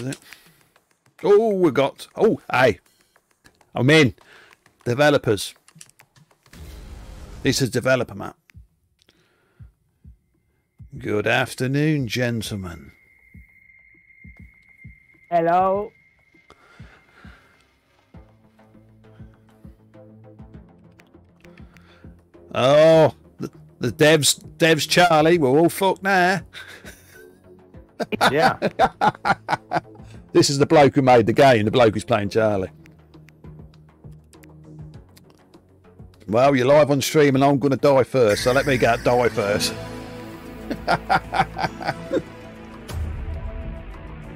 is it? Oh, we got. Oh, hey. I'm in. Developers. This is developer map. Good afternoon, gentlemen. Hello. Oh, the, the devs, devs, Charlie. We're all fucked now. Yeah. This is the bloke who made the game. The bloke who's playing Charlie. Well, you're live on stream, and I'm going to die first. So let me get die first.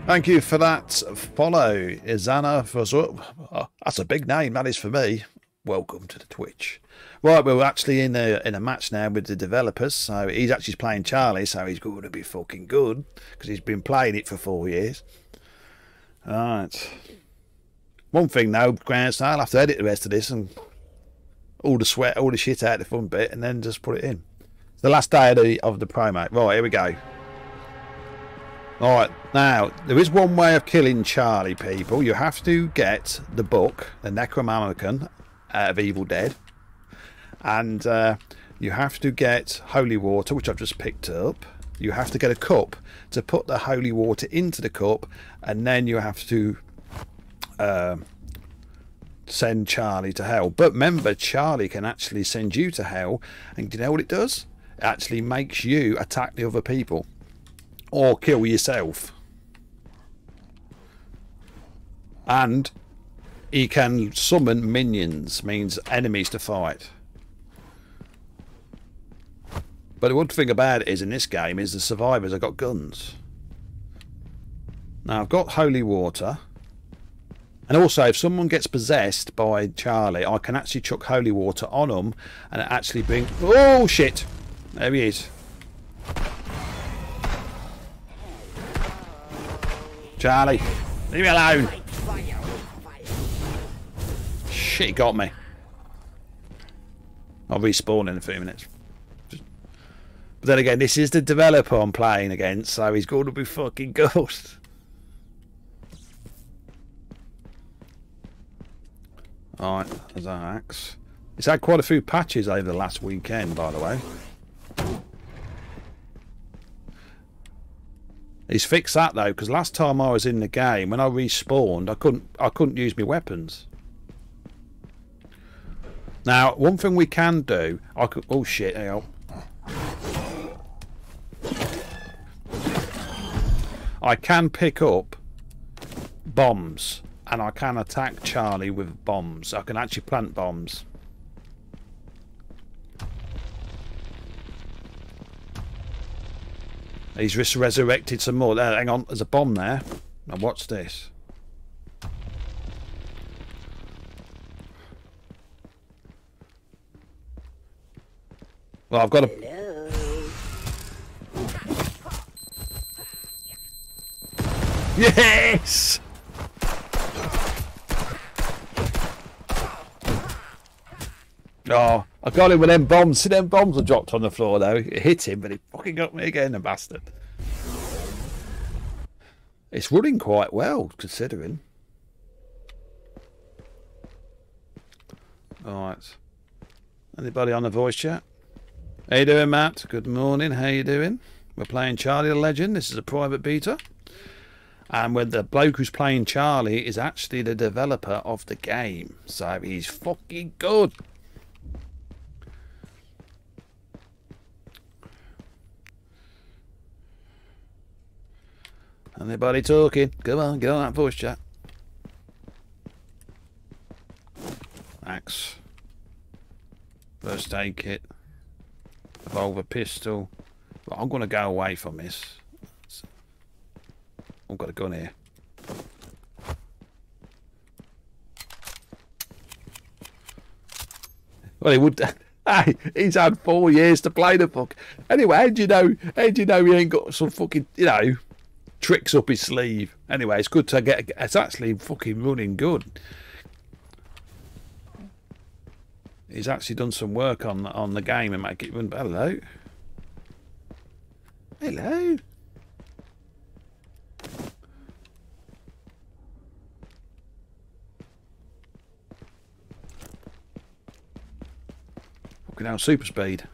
Thank you for that follow, Izana. For oh, that's a big name. That is for me. Welcome to the Twitch. Right, we're actually in a in a match now with the developers. So he's actually playing Charlie, so he's going to be fucking good because he's been playing it for four years. All right. One thing though, Grant, I'll have to edit the rest of this and all the sweat, all the shit out of the fun bit, and then just put it in. It's the last day of the of the promo. Right, here we go. All right, now there is one way of killing Charlie. People, you have to get the book, the Necronomicon, out of Evil Dead, and uh, you have to get holy water, which I've just picked up. You have to get a cup to put the holy water into the cup, and then you have to uh, send Charlie to hell. But remember, Charlie can actually send you to hell, and do you know what it does? It actually makes you attack the other people or kill yourself. And he can summon minions, means enemies to fight. But the one thing about it is in this game is the survivors have got guns. Now I've got holy water. And also if someone gets possessed by Charlie, I can actually chuck holy water on them and it actually bring... Oh shit! There he is. Charlie, leave me alone. Shit, he got me. I'll respawn in a few minutes. But then again, this is the developer I'm playing against, so he's going to be fucking good. Alright, there's our axe. It's had quite a few patches over the last weekend, by the way. He's fixed that though, because last time I was in the game, when I respawned, I couldn't I couldn't use my weapons. Now, one thing we can do, I could. Oh shit! Hang on. I can pick up bombs, and I can attack Charlie with bombs. I can actually plant bombs. He's just resurrected some more. There, hang on, there's a bomb there. Now watch this. Well, I've got a... Yes! Oh, I got him with them bombs. See them bombs were dropped on the floor though. It hit him, but he fucking got me again, the bastard. It's running quite well, considering. Alright. Anybody on the voice chat? How you doing, Matt? Good morning. How you doing? We're playing Charlie the Legend. This is a private beta. And when the bloke who's playing Charlie is actually the developer of the game. So he's fucking good. Anybody talking? Come on, get on that voice chat. Axe. First aid kit. Revolver pistol. But I'm going to go away from this. I've got a gun here. Well, he would. Hey, he's had four years to play the fuck. Anyway, how do you know? How do you know he ain't got some fucking, you know, tricks up his sleeve? Anyway, it's good to get. It's actually fucking running good. He's actually done some work on on the game and make it run. Hello. Hello. Walking hell, super speed.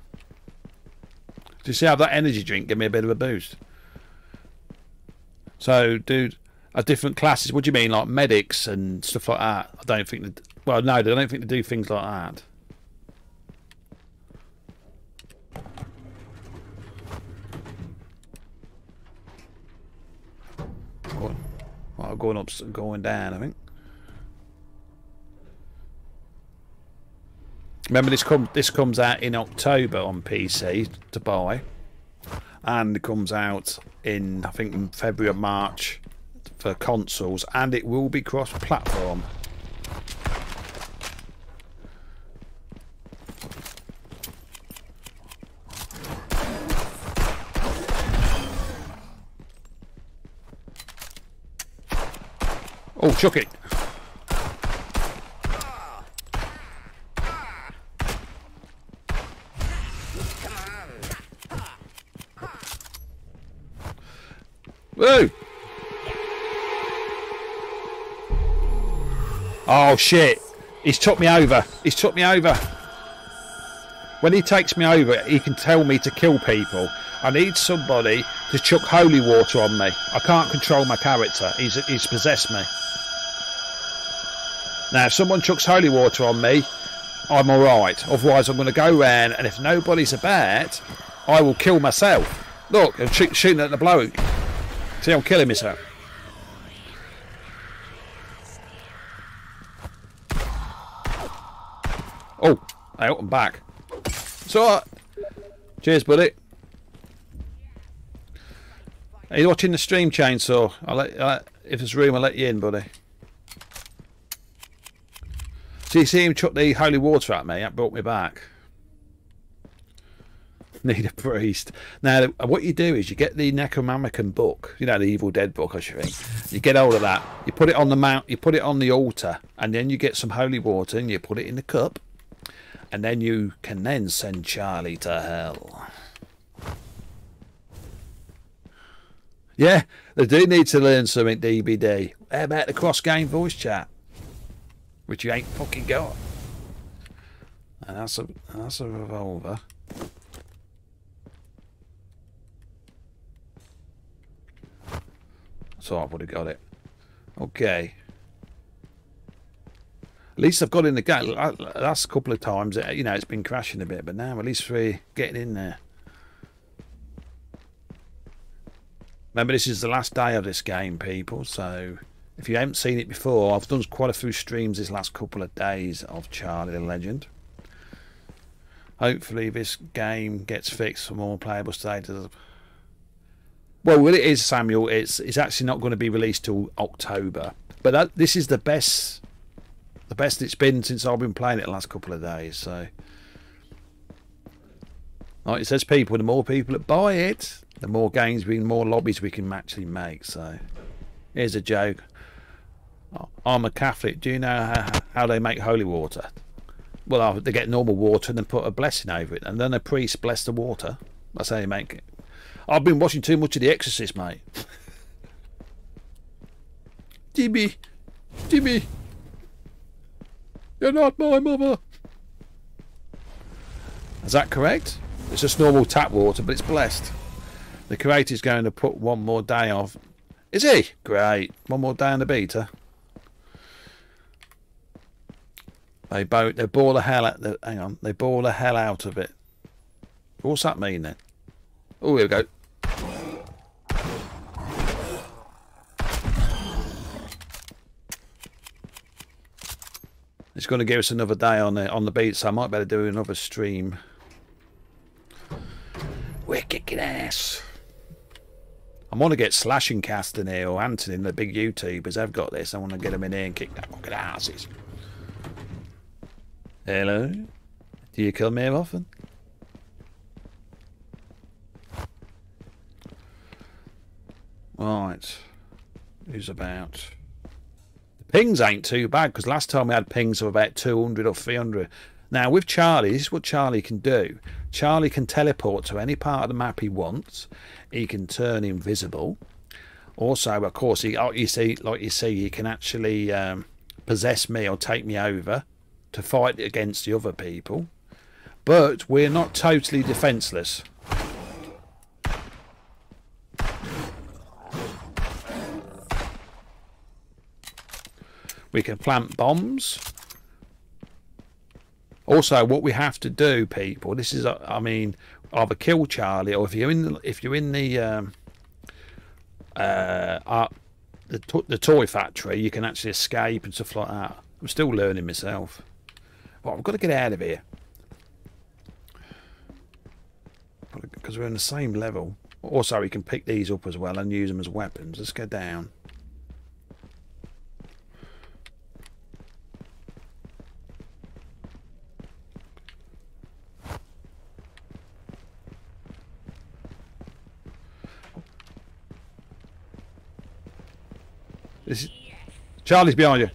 Do you see how that energy drink gave me a bit of a boost? So, dude, a different classes, what do you mean, like medics and stuff like that? I don't think, they, well, no, I don't think they do things like that. Well, going up, going down, I think. Remember, this comes this comes out in October on PC to buy, and it comes out in I think in February or March for consoles, and it will be cross-platform. Oh, chuck it. Woo! Oh shit! He's took me over. He's took me over. When he takes me over, he can tell me to kill people. I need somebody to chuck holy water on me. I can't control my character. He's, he's possessed me. Now, if someone chucks holy water on me, I'm alright. Otherwise, I'm going to go round, and if nobody's about, I will kill myself. Look, I'm sh shooting at the bloke. See, I'm killing myself. Oh, out and back. So, cheers, buddy. Are you watching the stream, Chainsaw? I'll let, if there's room, I'll let you in, buddy. So you see him chuck the holy water at me, that brought me back. Need a priest. Now, what you do is you get the Necronomicon book, you know, the Evil Dead book, I should think. You get hold of that, you put it on the mount, you put it on the altar, and then you get some holy water and you put it in the cup, and then you can then send Charlie to hell. Yeah, they do need to learn something, DBD. How about the cross-game voice chat? Which you ain't fucking got. And that's a that's a revolver. So I would have got it. Okay. At least I've got in the game. Last couple of times, uh, you know, it's been crashing a bit, but now at least we're getting in there. Remember, this is the last day of this game, people, so if you haven't seen it before, I've done quite a few streams this last couple of days of Charlie the Legend. Hopefully this game gets fixed for more playable status. Well, well, it is, Samuel. It's it's actually not going to be released till October. But that, this is the best, the best it's been since I've been playing it the last couple of days. So, like it says, people. The more people that buy it, the more games, the more lobbies we can actually make. So, here's a joke. Oh, I'm a Catholic. Do you know how, how they make holy water? Well, uh, they get normal water and then put a blessing over it, and then a priest bless the water. That's how they make it. I've been watching too much of The Exorcist, mate. Jimmy, Jimmy, you're not my mother. Is that correct? It's just normal tap water, but it's blessed. The creator's going to put one more day off. Is he? Great. One more day on the beta. They bow, they bore the hell out. The, hang on, they bore the hell out of it. What's that mean then? Oh, here we go. It's going to give us another day on the on the beat, so I might better do another stream. We're kicking ass. I want to get Slashing Cast in here or Anthony, the big YouTubers. They've got this. I want to get them in here and kick that fucking asses. Hello? Do you kill me often? Right. Who's about? The pings ain't too bad because last time we had pings of about 200 or 300. Now with Charlie, this is what Charlie can do. Charlie can teleport to any part of the map he wants. He can turn invisible. Also, of course, he, you see, like you see, he can actually um, possess me or take me over to fight against the other people. But we're not totally defenceless. We can plant bombs. Also, what we have to do, people, this is, I mean, either kill Charlie or if you're in the, if you're in the um, uh, uh, the, to the toy factory, you can actually escape and stuff like that. I'm still learning myself. Well, I've got to get out of here because we're on the same level. Oh, also, we can pick these up as well and use them as weapons. Let's go down. This is... Charlie's behind you.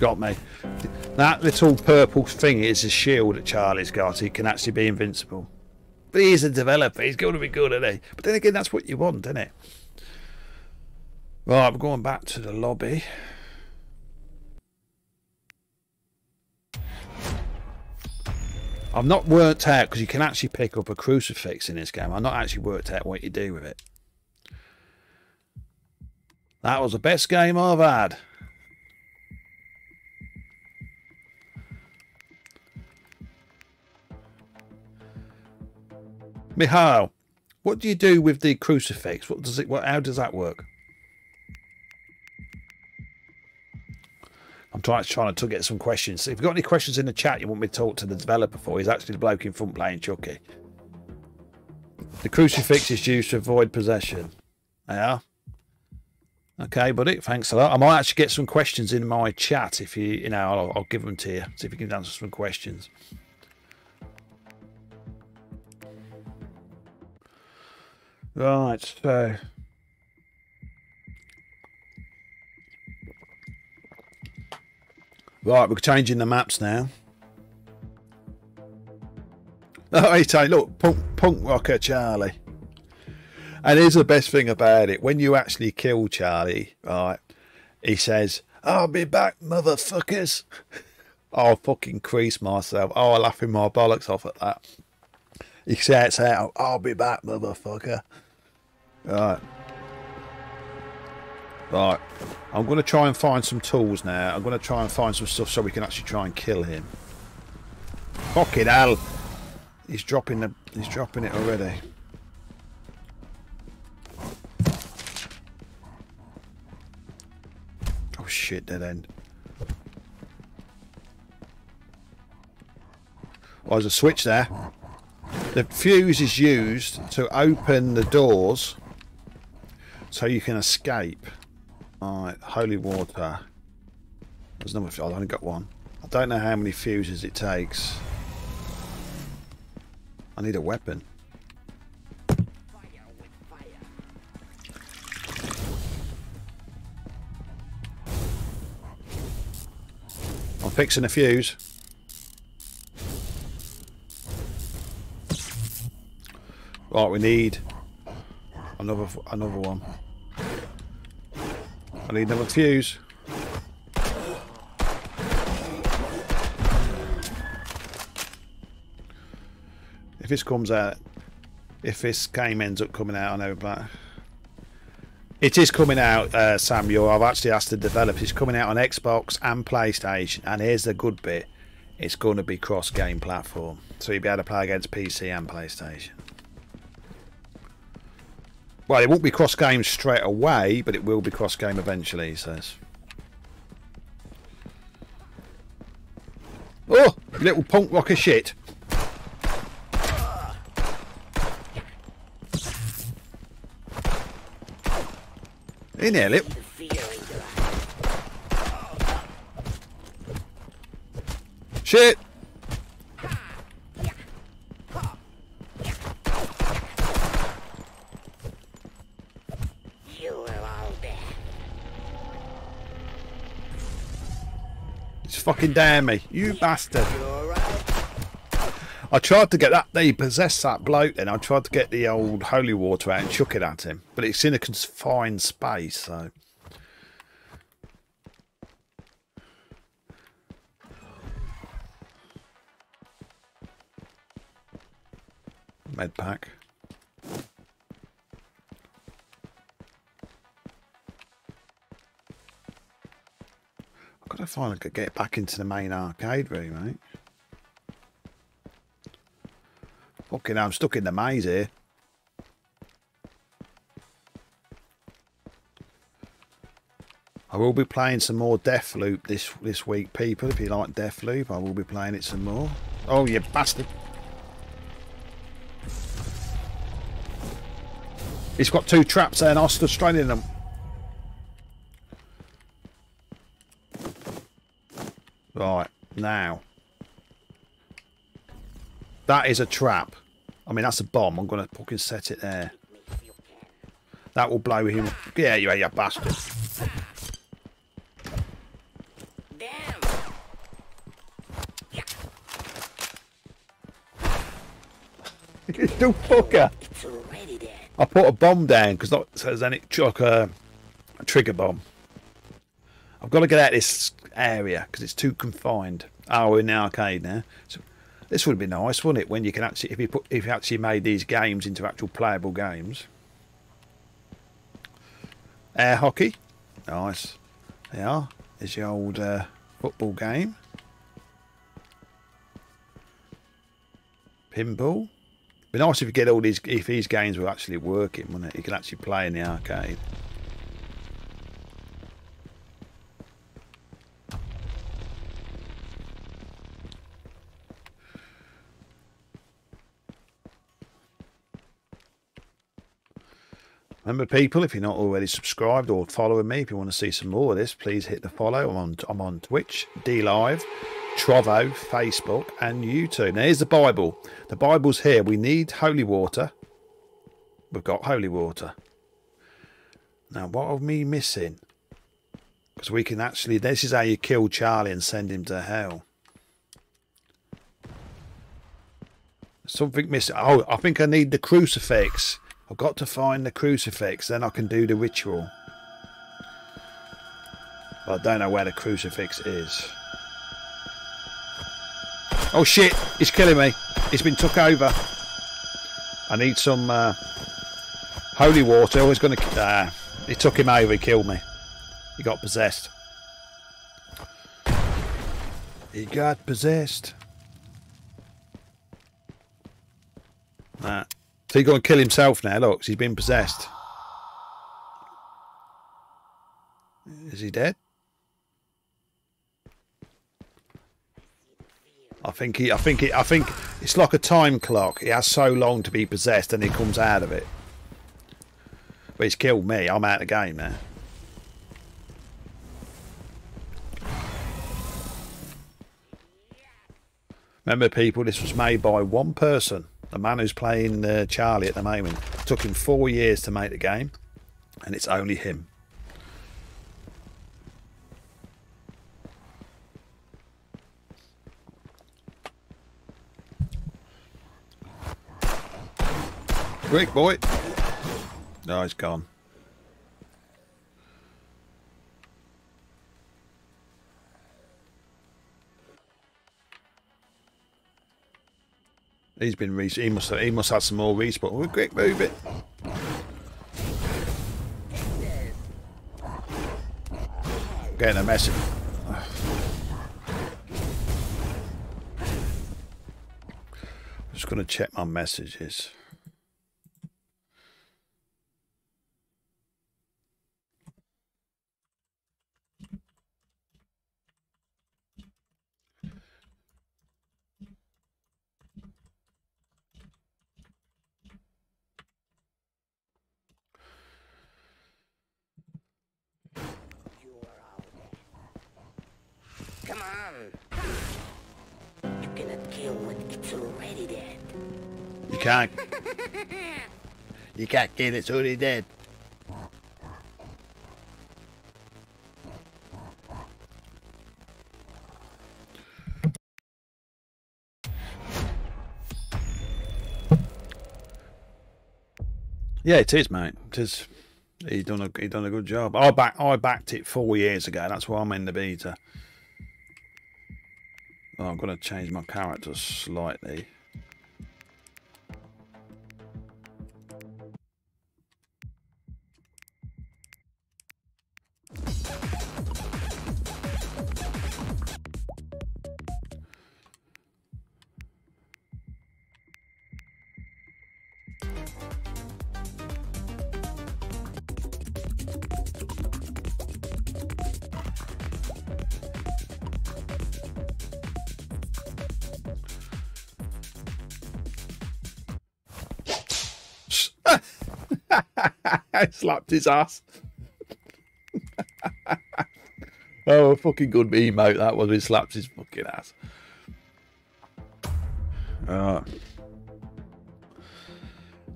Got me. That little purple thing is a shield that Charlie's got. He can actually be invincible. But he's a developer. He's going to be good, at it. But then again, that's what you want, isn't it? Right, I'm going back to the lobby. I've not worked out because you can actually pick up a crucifix in this game. I've not actually worked out what you do with it. That was the best game I've had. Mihail, what do you do with the crucifix? What does it? What? How does that work? I'm trying, trying to get some questions. If you've got any questions in the chat you want me to talk to the developer for, he's actually the bloke in front playing Chucky. The crucifix is used to avoid possession. Yeah. Okay, buddy. Thanks a lot. I might actually get some questions in my chat if you, you know, I'll, I'll give them to you. See if you can answer some questions. Right, so Right, we're changing the maps now. Oh, hey, say, look, punk, punk rocker Charlie. And here's the best thing about it: when you actually kill Charlie, right? He says, "I'll be back, motherfuckers." I'll fucking crease myself. Oh, I'm laughing my bollocks off at that. He shouts out, "I'll be back, motherfucker." Alright. Right. I'm going to try and find some tools now. I'm going to try and find some stuff so we can actually try and kill him. Fucking hell. He's dropping the he's dropping it already. Oh shit, dead end. Oh, there's a switch there. The fuse is used to open the doors so you can escape. Alright, holy water. There's no I've only got one. I don't know how many fuses it takes. I need a weapon. I'm fixing a fuse. Right, we need another another one. I need another fuse. If this comes out, if this game ends up coming out, I know, but it is coming out, uh, Samuel. I've actually asked the developers. It's coming out on Xbox and PlayStation. And here's the good bit: it's going to be cross-game platform, so you'll be able to play against PC and PlayStation. Well, it won't be cross game straight away, but it will be cross game eventually, he says. Oh, little punk rock of shit. In here, lip. Shit! Fucking dare me. You bastard. I tried to get that. They possessed that bloke. Then I tried to get the old holy water out and chuck it at him, but it's in a confined space, so. Med pack. I've got to finally get back into the main arcade room, mate. Fucking I'm stuck in the maze here. I will be playing some more Deathloop this this week, people. If you like Deathloop, I will be playing it some more. Oh, you bastard. He's got two traps there and I stood straight in them. Right, now. That is a trap. I mean, that's a bomb. I'm going to fucking set it there. That will blow him. Yeah, you, are, you bastard. You fucker. I put a bomb down because not says then it chuck a, a trigger bomb. I've got to get out this area because it's too confined. Oh, we're in the arcade now. So this would be nice, wouldn't it? When you can actually, if you put, if you actually made these games into actual playable games. Air hockey, nice. They are. There's the old uh, football game. Pinball. It'd be nice if you get all these, if these games were actually working, wouldn't it? You could actually play in the arcade. Remember, people, if you're not already subscribed or following me, if you want to see some more of this, please hit the follow. I'm on, I'm on Twitch, DLive, Trovo, Facebook, and YouTube. Now, here's the Bible. The Bible's here. We need holy water. We've got holy water. Now, what are we missing? Because we can actually... This is how you kill Charlie and send him to hell. Something missing. Oh, I think I need the crucifix. I've got to find the crucifix, then I can do the ritual. But I don't know where the crucifix is. Oh shit, he's killing me. He's been took over. I need some uh, holy water. I going to... Uh, he took him over, he killed me. He got possessed. He got possessed. Nah. So he's going to kill himself now, look, he's been possessed. Is he dead? I think he I think he I think it's like a time clock. He has so long to be possessed and he comes out of it. But he's killed me. I'm out of the game now. Remember people, this was made by one person. The man who's playing uh, Charlie at the moment. Took him four years to make the game, and it's only him. Quick, boy. No, he's gone. He's been re he must have, he must have some more respawn. we quick move it. Getting a message. Just going to check my messages. cat kid, it's already dead. Yeah, it is, mate. It is. He done a he done a good job. I back I backed it four years ago. That's why I'm in the beta. Oh, I'm going to change my character slightly. His ass. oh, a fucking good emote that was. He slaps his fucking ass. Uh,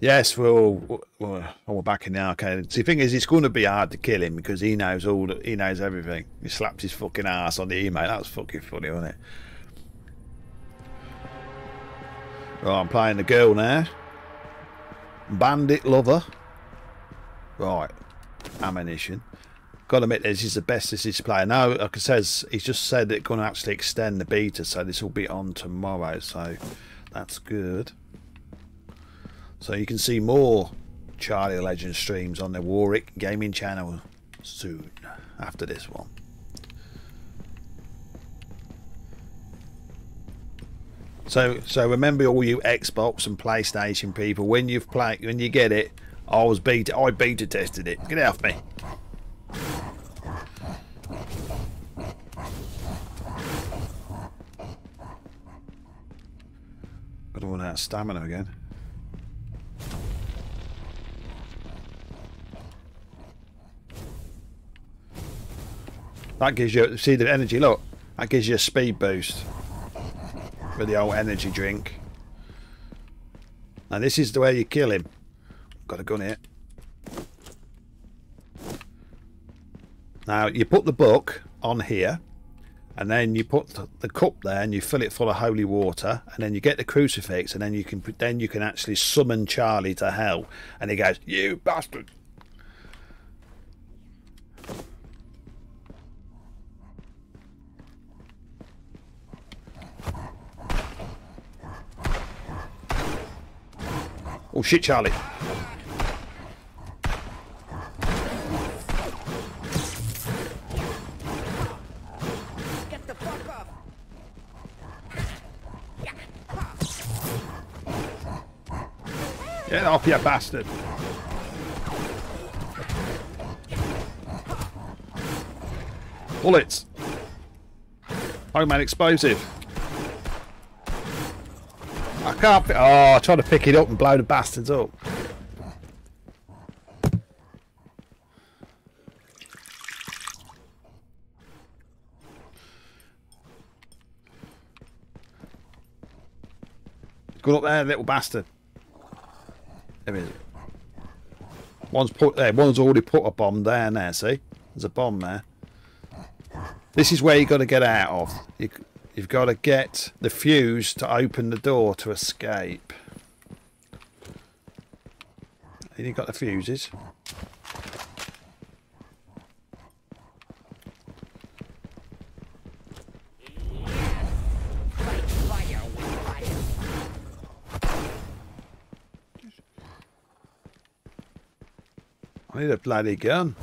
yes, we'll, we're, we're back in the arcade. See, the thing is, it's going to be hard to kill him because he knows all. The, he knows everything. He slaps his fucking ass on the emote. That was fucking funny, wasn't it? Right, I'm playing the girl now. Bandit lover. Right, ammunition. Got to admit, this is the best this is playing. Now, like it says, he's just said it's going to actually extend the beta, so this will be on tomorrow. So that's good. So you can see more Charlie Legend streams on the Warric Gaming channel soon after this one. So, so remember all you Xbox and PlayStation people, when you've played, when you get it, I was beta. I beta tested it. Get off me. Got to run out stamina again. That gives you, see the energy, look, that gives you a speed boost with the old energy drink. And this is the way you kill him. Got a gun here. Now you put the book on here and then you put the cup there and you fill it full of holy water and then you get the crucifix and then you can then you can actually summon Charlie to hell. And he goes you bastard. Oh shit Charlie Get off, you bastard. Bullets. Homemade explosive. I can't... Oh, I tried to pick it up and blow the bastards up. Good up there, little bastard. There is. One's put there. One's already put a bomb there. Now, see? There's a bomb there. This is where you've got to get out of. You, you've got to get the fuse to open the door to escape. And you've got the fuses. I need a bloody gun.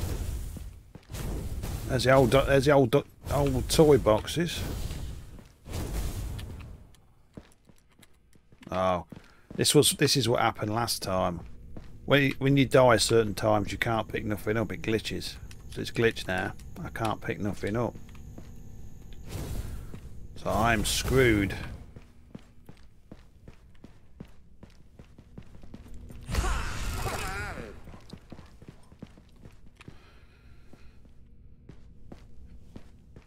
There's the old, there's the old, old toy boxes. Oh, this was, this is what happened last time. When you, when you die certain times, you can't pick nothing up. It glitches. So it's glitched now. I can't pick nothing up. So I'm screwed.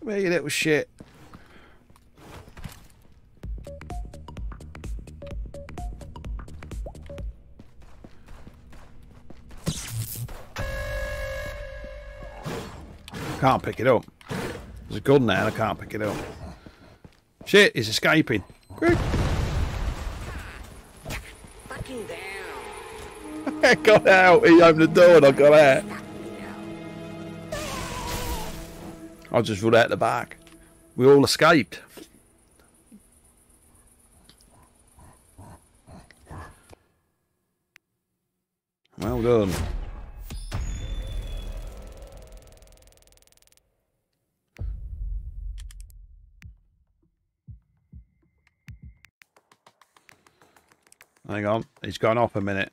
Where you little shit? Can't pick it up. There's a gun there, I can't pick it up. Shit, he's escaping. Quick. Fucking down. got out. He opened the door and I got out. I just run out the back. We all escaped. Well done. Hang on, he's gone off a minute.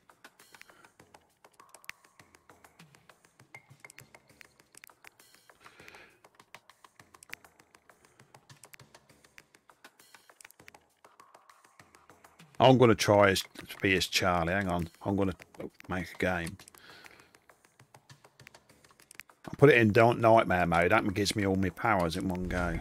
I'm going to try as, to be as Charlie. Hang on. I'm going to make a game. I'll put it in don't nightmare mode. That gives me all my powers in one go.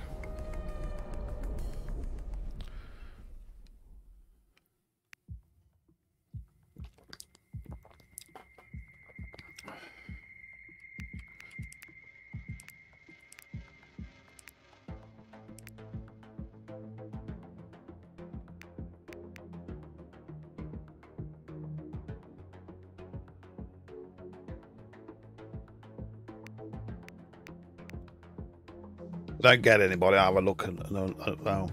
Don't get anybody, I'll have a look. And, oh.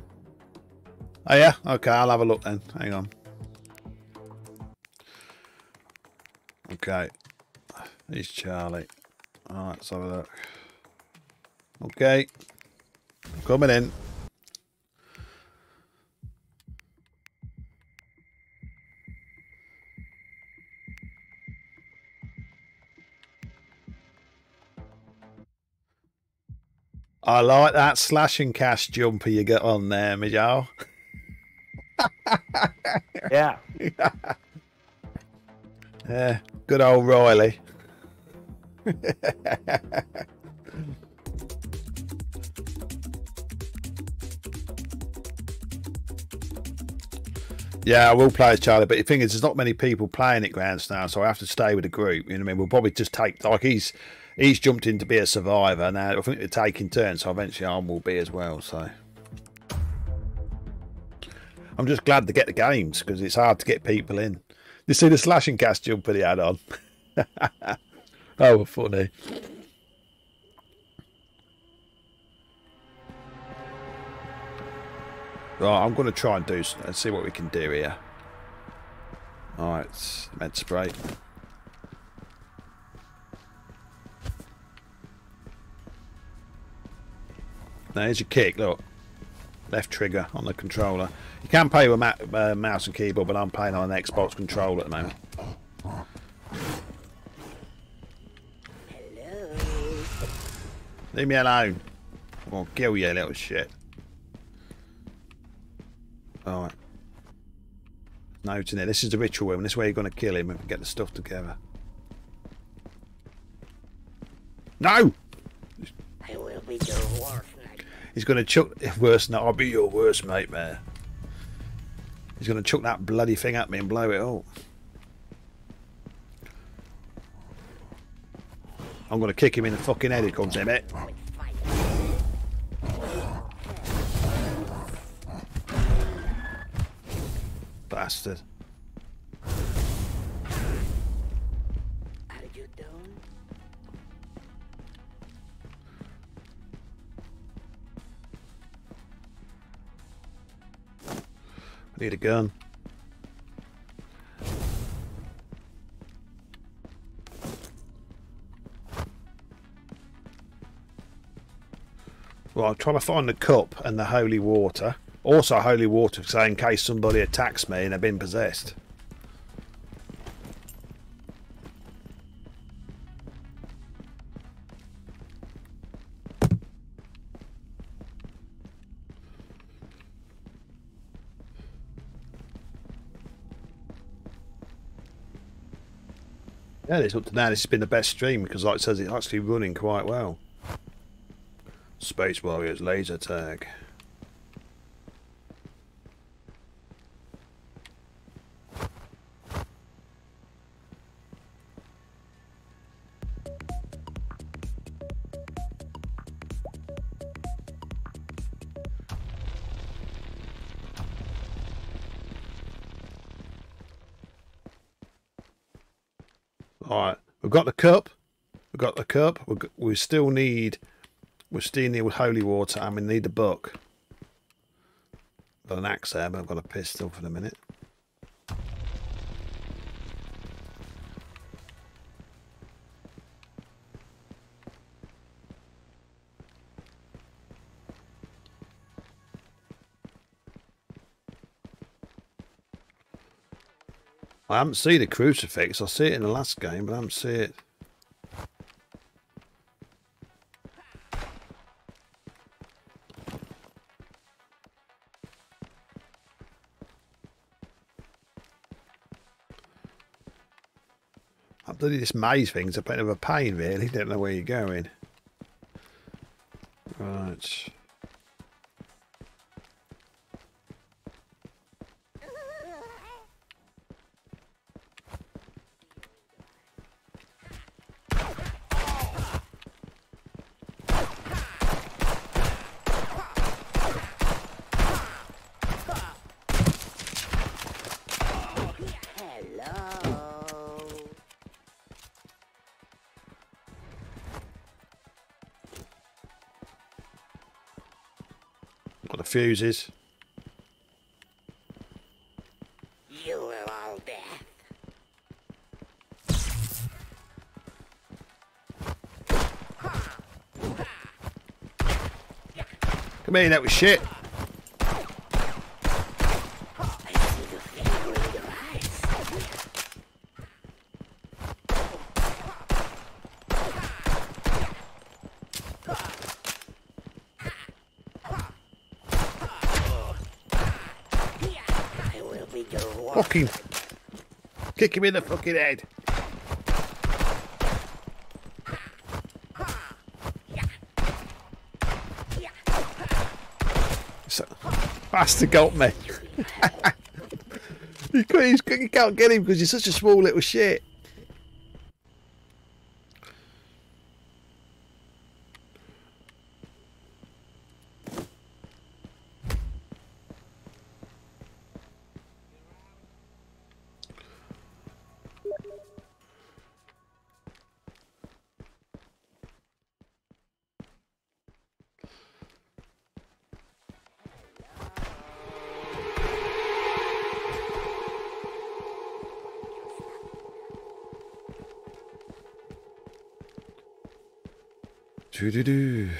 oh, yeah? Okay, I'll have a look then. Hang on. Okay. He's Charlie. Alright, let's have a look. Okay. Coming in. I like that slash and cast jumper you got on there, Mijal. yeah. yeah. Good old Riley. Yeah, I will play as Charlie, but the thing is, there's not many people playing at Grounds now, so I have to stay with the group. You know what I mean? We'll probably just take like he's he's jumped in to be a survivor now. I think they're taking turns, so eventually I will be as well. So I'm just glad to get the games because it's hard to get people in. You see the slashing cast jumper he had on? oh, funny. Right, I'm going to try and do and see what we can do here. Alright, med spray. There's your kick, look. Left trigger on the controller. You can play with uh, mouse and keyboard, but I'm playing on an Xbox controller at the moment. Hello. Leave me alone. I'm gonna kill you, little shit. Alright. Note in it. This is the ritual room. This is where you're going to kill him and get the stuff together. No! He's going to chuck... Worst not. I'll be your worst man. He's going to chuck that bloody thing at me and blow it up. I'm going to kick him in the fucking head. He comes in, mate. Bastard. Need a gun. Well, I'm trying to find the cup and the holy water. Also holy water, so in case somebody attacks me and I've been possessed. Yeah, it's up to now. This has been the best stream because, like it says, it's actually running quite well. Space Warriors laser tag. We've got the cup. We've got the cup. We still need We're still need holy water, and we need the book. Got an axe there, but I've got a pistol for the minute. I haven't seen the crucifix. I see it in the last game, but I haven't seen it. I bloody this maze thing's a bit of a pain, really. Don't know where you're going. Right. Fuses. You are all death. Come here, that was shit. I see the fear in your eyes. I will be your war. Fucking kick him in the fucking head. So, bastard got me. you, can't, can't- get him because you're such a small little shit. Doo-doo-doo.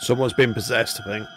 Someone's been possessed, I think.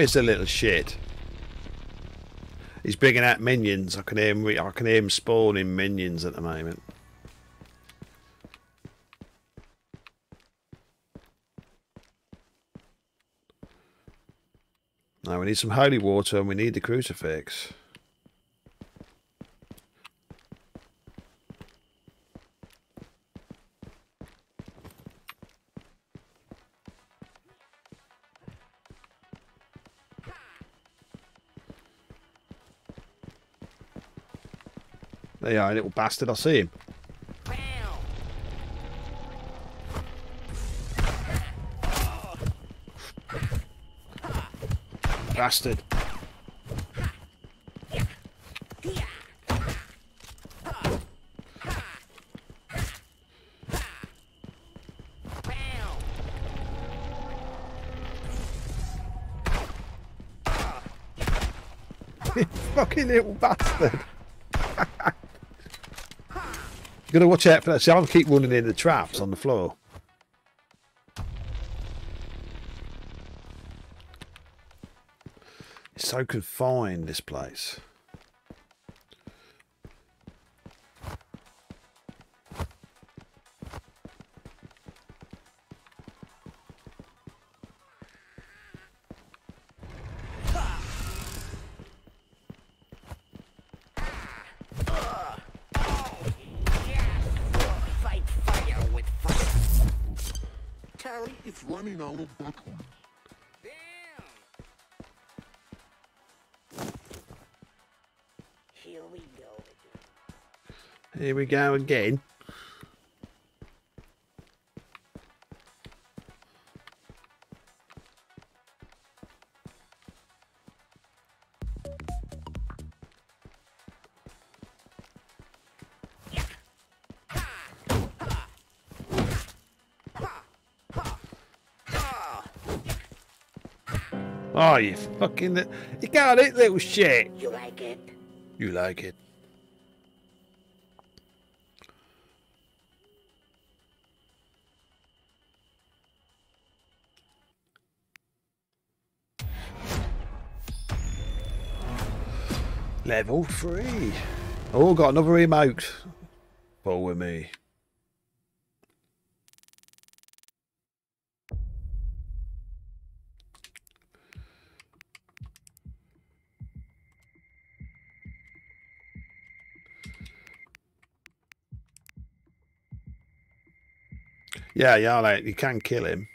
Is a little shit. He's bringing out minions. I can hear him. I can hear him spawning minions at the moment. Now we need some holy water and we need the crucifix. Little bastard. I see him. Bastard. Fucking little bastard. You gotta watch out for that. See, I keep running in the traps on the floor. It's so confined, this place. We go again. Oh, you fucking... You got it, little shit. You like it? You like it. Level three. Oh, got another emote. Pull with me. Yeah, yeah, like you can kill him.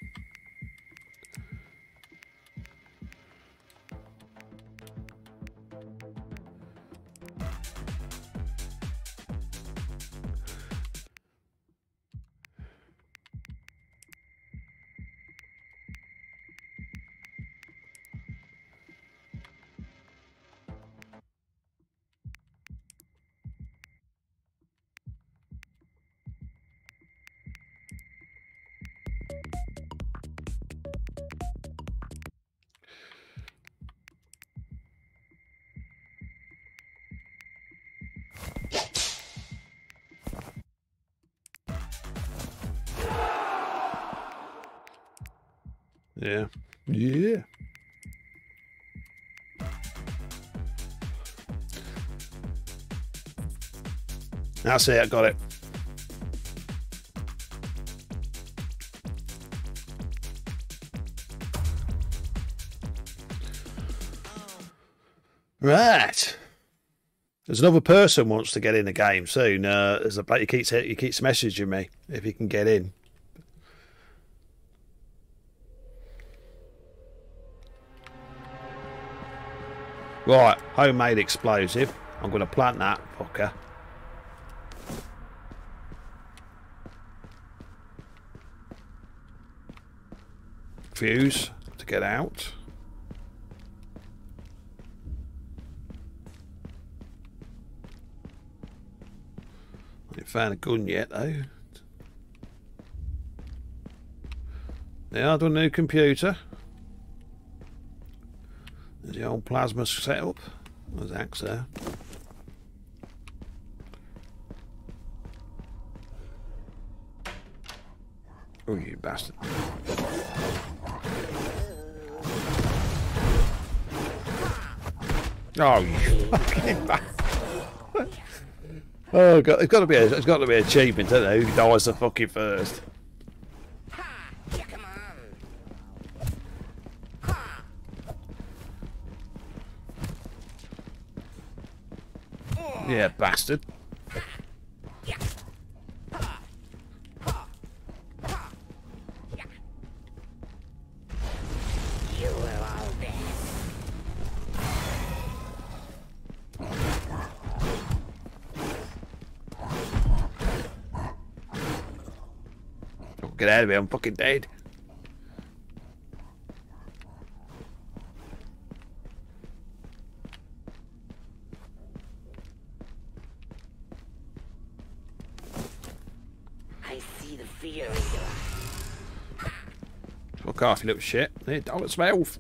Yeah. Yeah. That's it, I got it. Right. There's another person wants to get in the game soon. Uh, there's a bloke he keeps he keeps messaging me if he can get in. Right, homemade explosive. I'm going to plant that fucker. Fuse to get out. I haven't found a gun yet though. They are doing a new computer. Plasma setup. There's Axe there. Oh, you bastard. Oh, you fucking bastard. Oh, God, it's got to be a, it's got to be an achievement, isn't it? Who dies the fucking first? Ha! Yeah, come on. Yeah, bastard. Yeah. Ha! Ha! Ha! Yeah. You will all this. Oh, get out of here, I'm fucking dead. off, you little shit. Here, 12.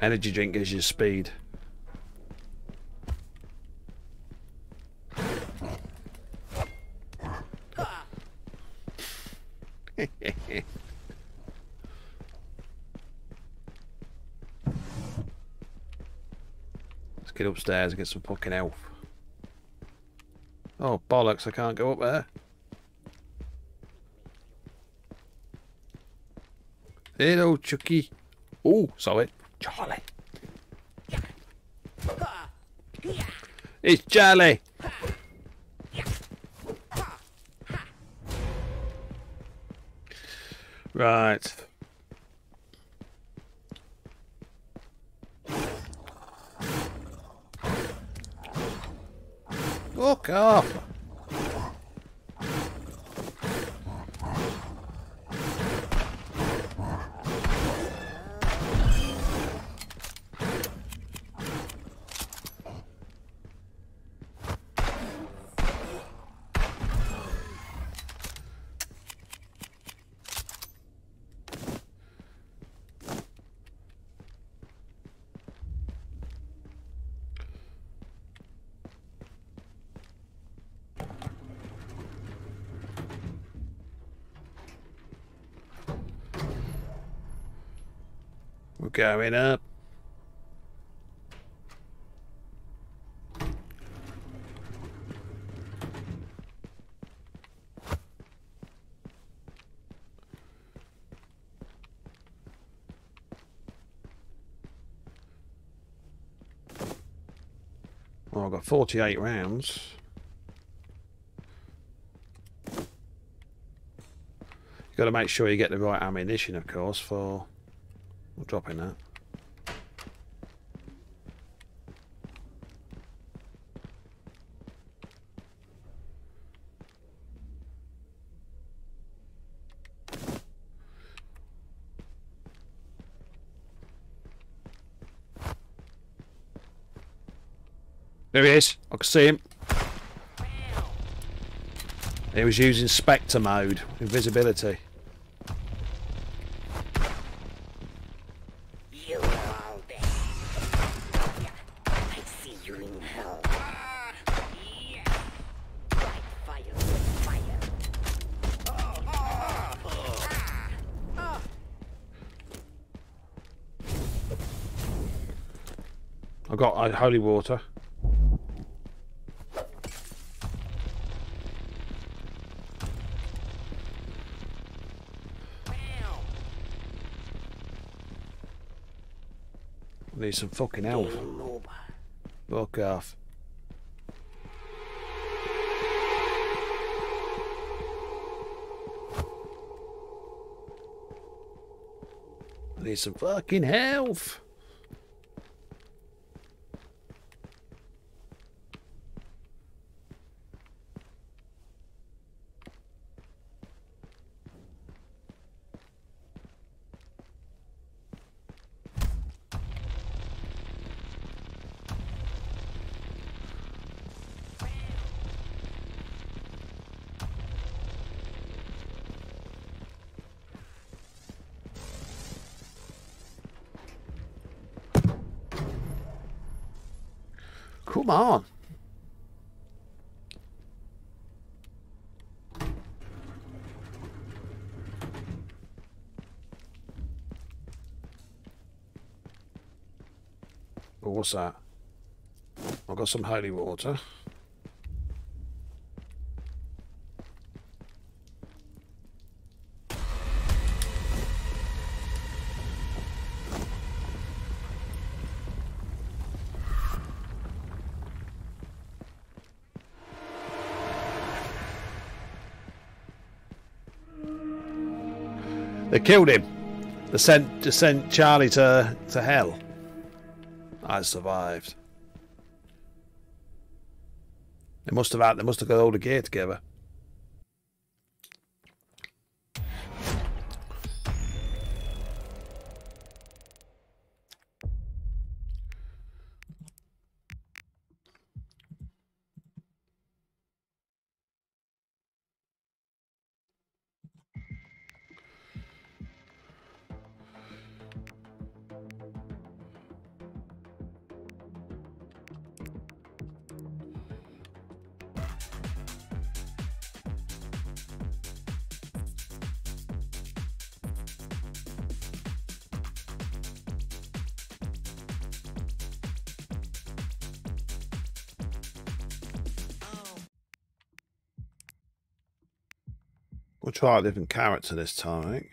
Energy drink gives you speed. get upstairs and get some fucking health. Oh, bollocks, I can't go up there. Hello, Chucky. Oh, sorry. Charlie. It's Charlie. Right. Fuck off. We're going up. Well, I've got 48 rounds. You've got to make sure you get the right ammunition, of course, for dropping that. There he is. I can see him. He was using Spectre mode, invisibility. Holy water. Need some fucking help. Fuck off. Need some fucking health. Come on. Oh, what's that? I've got some holy water. They killed him. They sent, they sent Charlie to, to hell. I survived. They must have had, they must have got all the gear together. A different character this time, I think.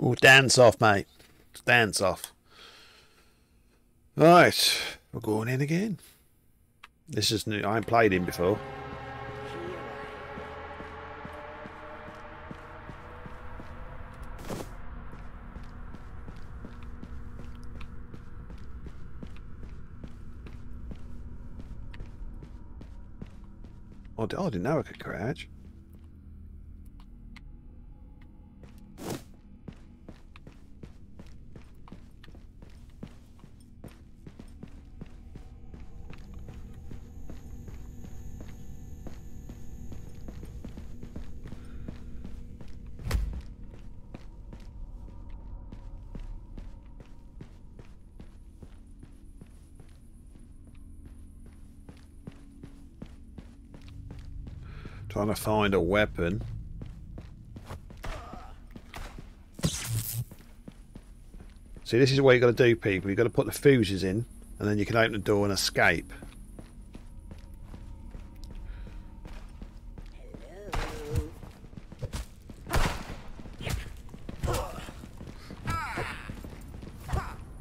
Oh, dance off, mate. Dance off. Right, we're going in again. This is new. I haven't played him before. Oh, I didn't know I could crouch. Trying to find a weapon. See, this is what you've got to do, people. You've got to put the fuses in, and then you can open the door and escape.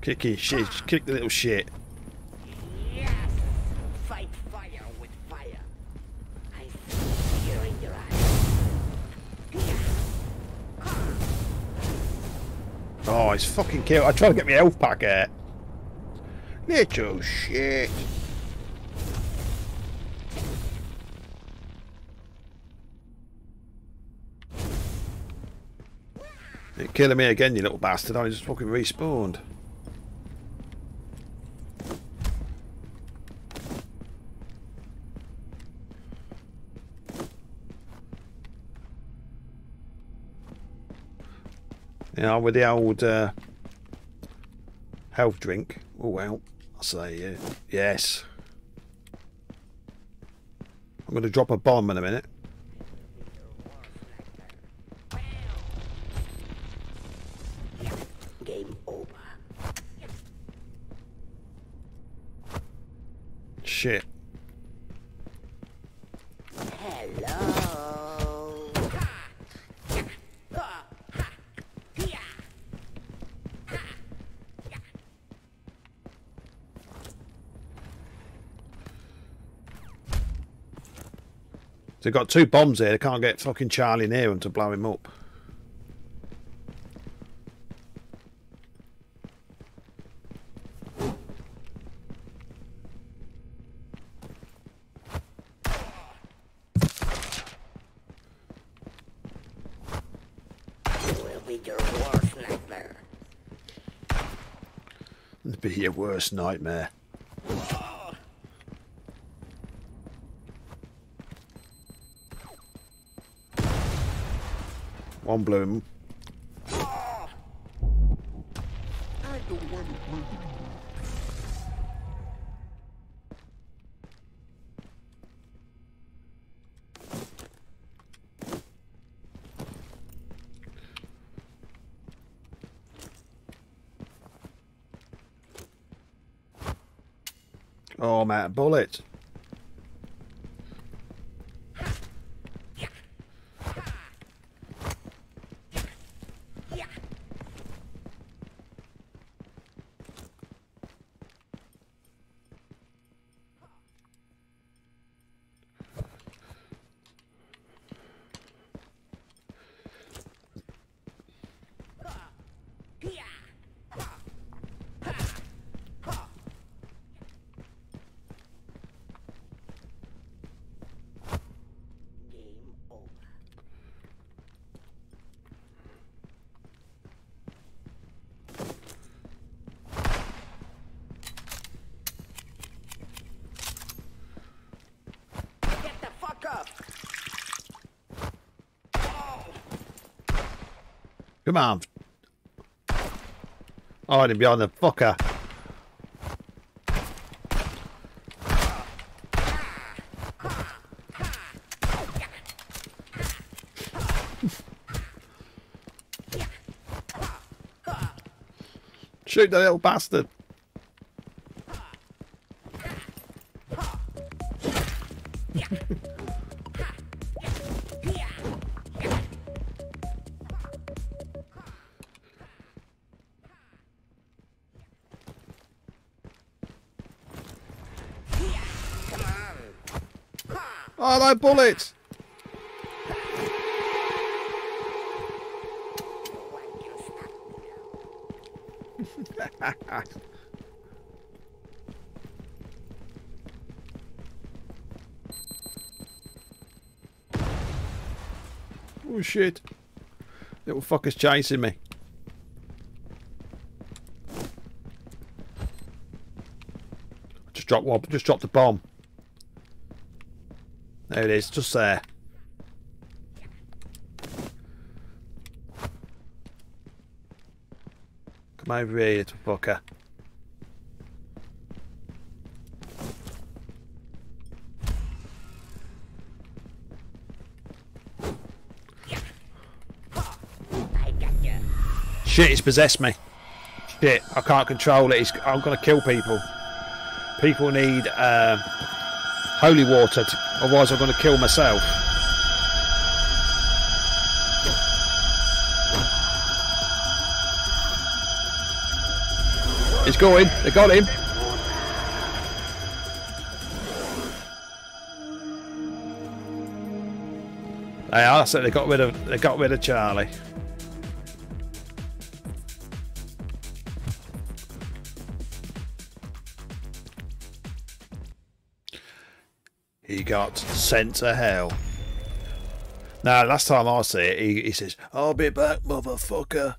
Kick his shit. Kick the little shit. Fucking kill. I tried to get my health pack out. Little shit. You're killing me again, you little bastard. I just fucking respawned. Yeah, with the old uh, health drink. Oh well, I say uh, yes. I'm going to drop a bomb in a minute. Game over. Shit. Hello. They've got two bombs here. They can't get fucking Charlie near them to blow him up. It will be your worst nightmare. It'd be your worst nightmare. One blew him. I don't want to play Come on. Hiding behind the fucker. Shoot that little bastard. Stop me now. Oh shit. Little fucker's chasing me. Just drop one, just dropped the bomb. There it is, just there. Come over here, little fucker. Shit, it's possessed me. Shit, I can't control it. It's, I'm going to kill people. People need uh, holy water, otherwise I'm going to kill myself. He's going. They got him. They are. So they got rid of. They got rid of Charlie. Sent to hell. Now, last time I see it, he, he says, I'll be back, motherfucker.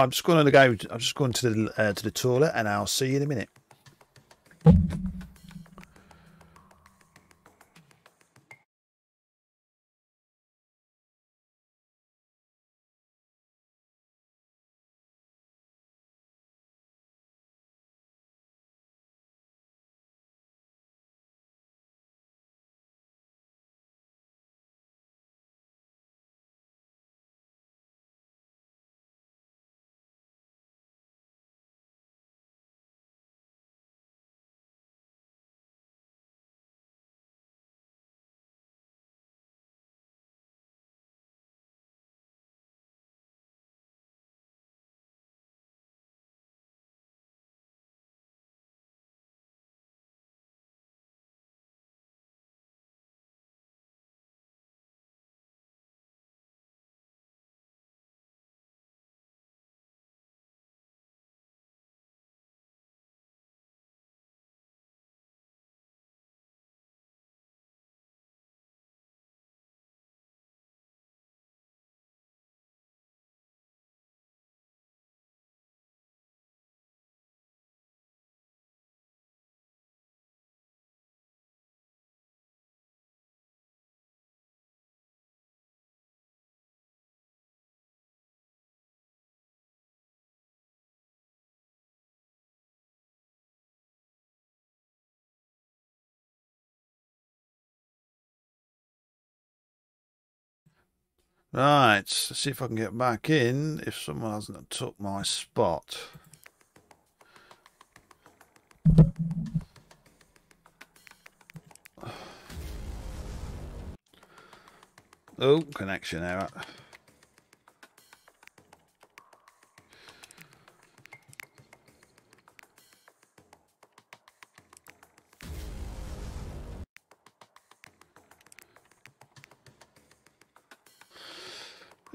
I'm just going to go. I'm just going to the uh, to the toilet, and I'll see you in a minute. Right, let's see if I can get back in if someone hasn't took my spot. Oh, connection error.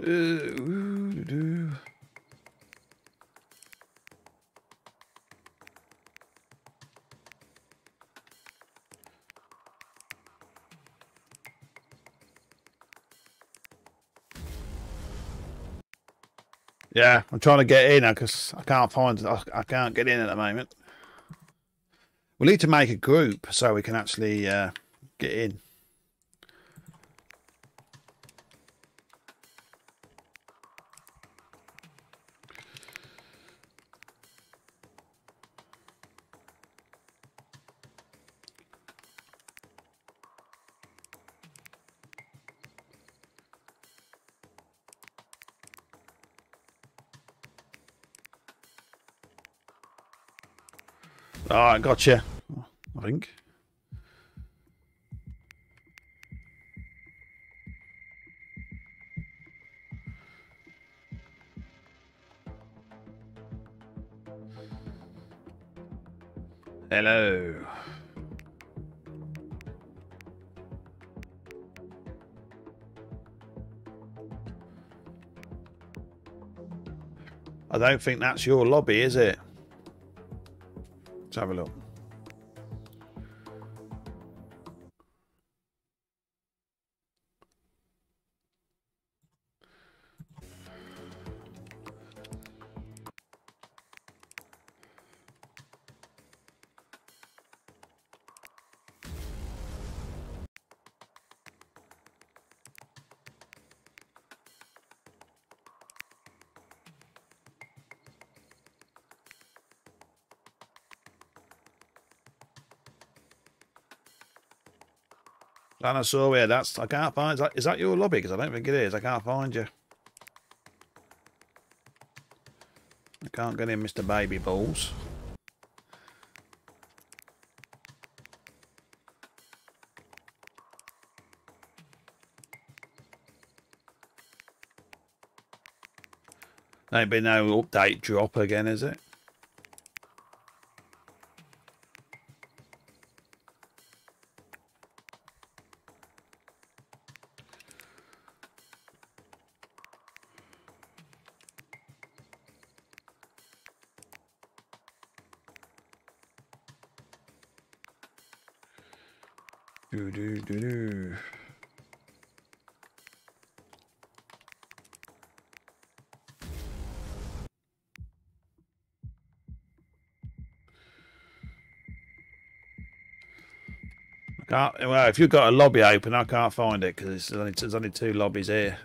Uh, ooh, doo. Yeah, I'm trying to get in because I can't find. I, I can't get in at the moment. We need to make a group so we can actually uh, get in. Alright, gotcha. I think. Hello. I don't think that's your lobby, is it? Let's have a look. Dinosaur, yeah, that's I can't find. Is that, is that your lobby? Because I don't think it is. I can't find you. I can't get in, Mr. Baby Balls. Ain't been no update drop again, is it? Well, if you've got a lobby open, I can't find it because there's there's only two lobbies here.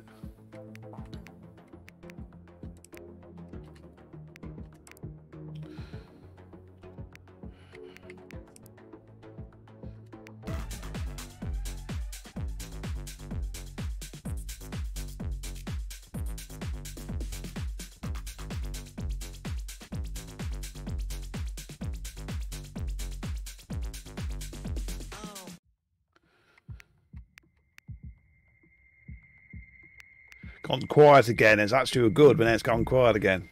Quiet again. It's actually good, but it's gone quiet again.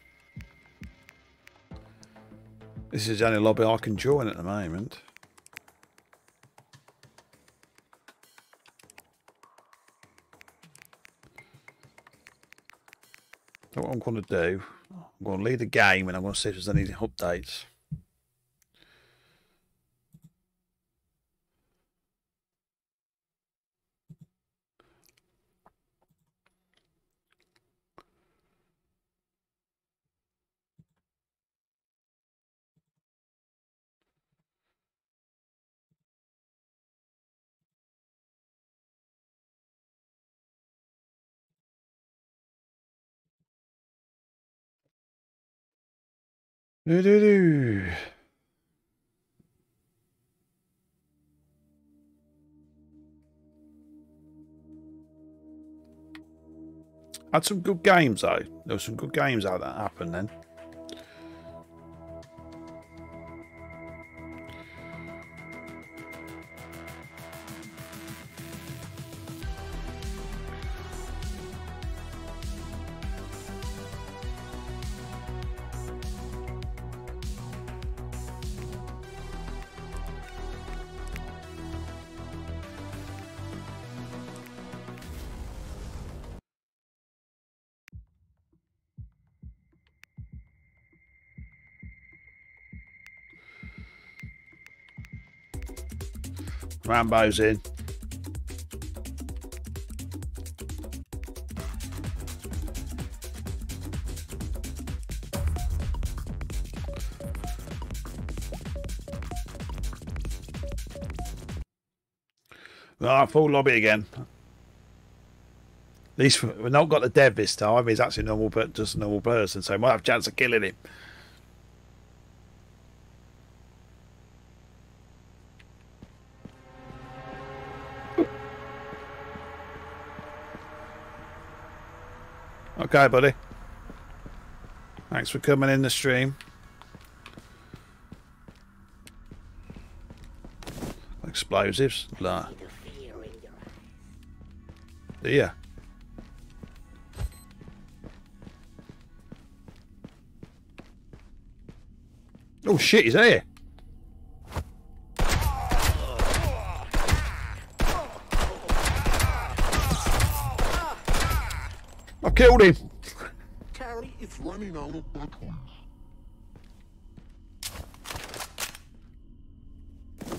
This is the only lobby I can join at the moment. So what I'm going to do, I'm going to leave the game and I'm going to see if there's any updates. Do do do. Had some good games though. There were some good games out that happened then. Rambo's in. Right, full lobby again. At least we've not got the dev this time. He's actually normal, but just a normal person, so might have a chance of killing him. Okay, buddy. Thanks for coming in the stream. Explosives? No. Yeah. Oh shit, he's here. Killed him. Charlie is running out of batteries.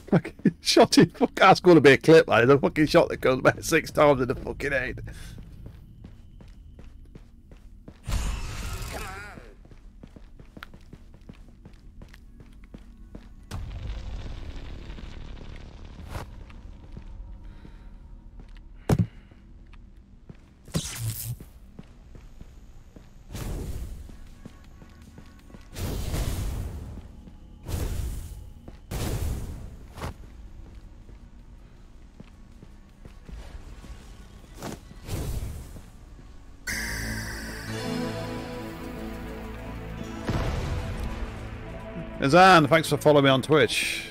Fucking shot him. Fuck, that's going to be a clip, like the fucking shot that goes about six times in the fucking head. Zan, thanks for following me on Twitch.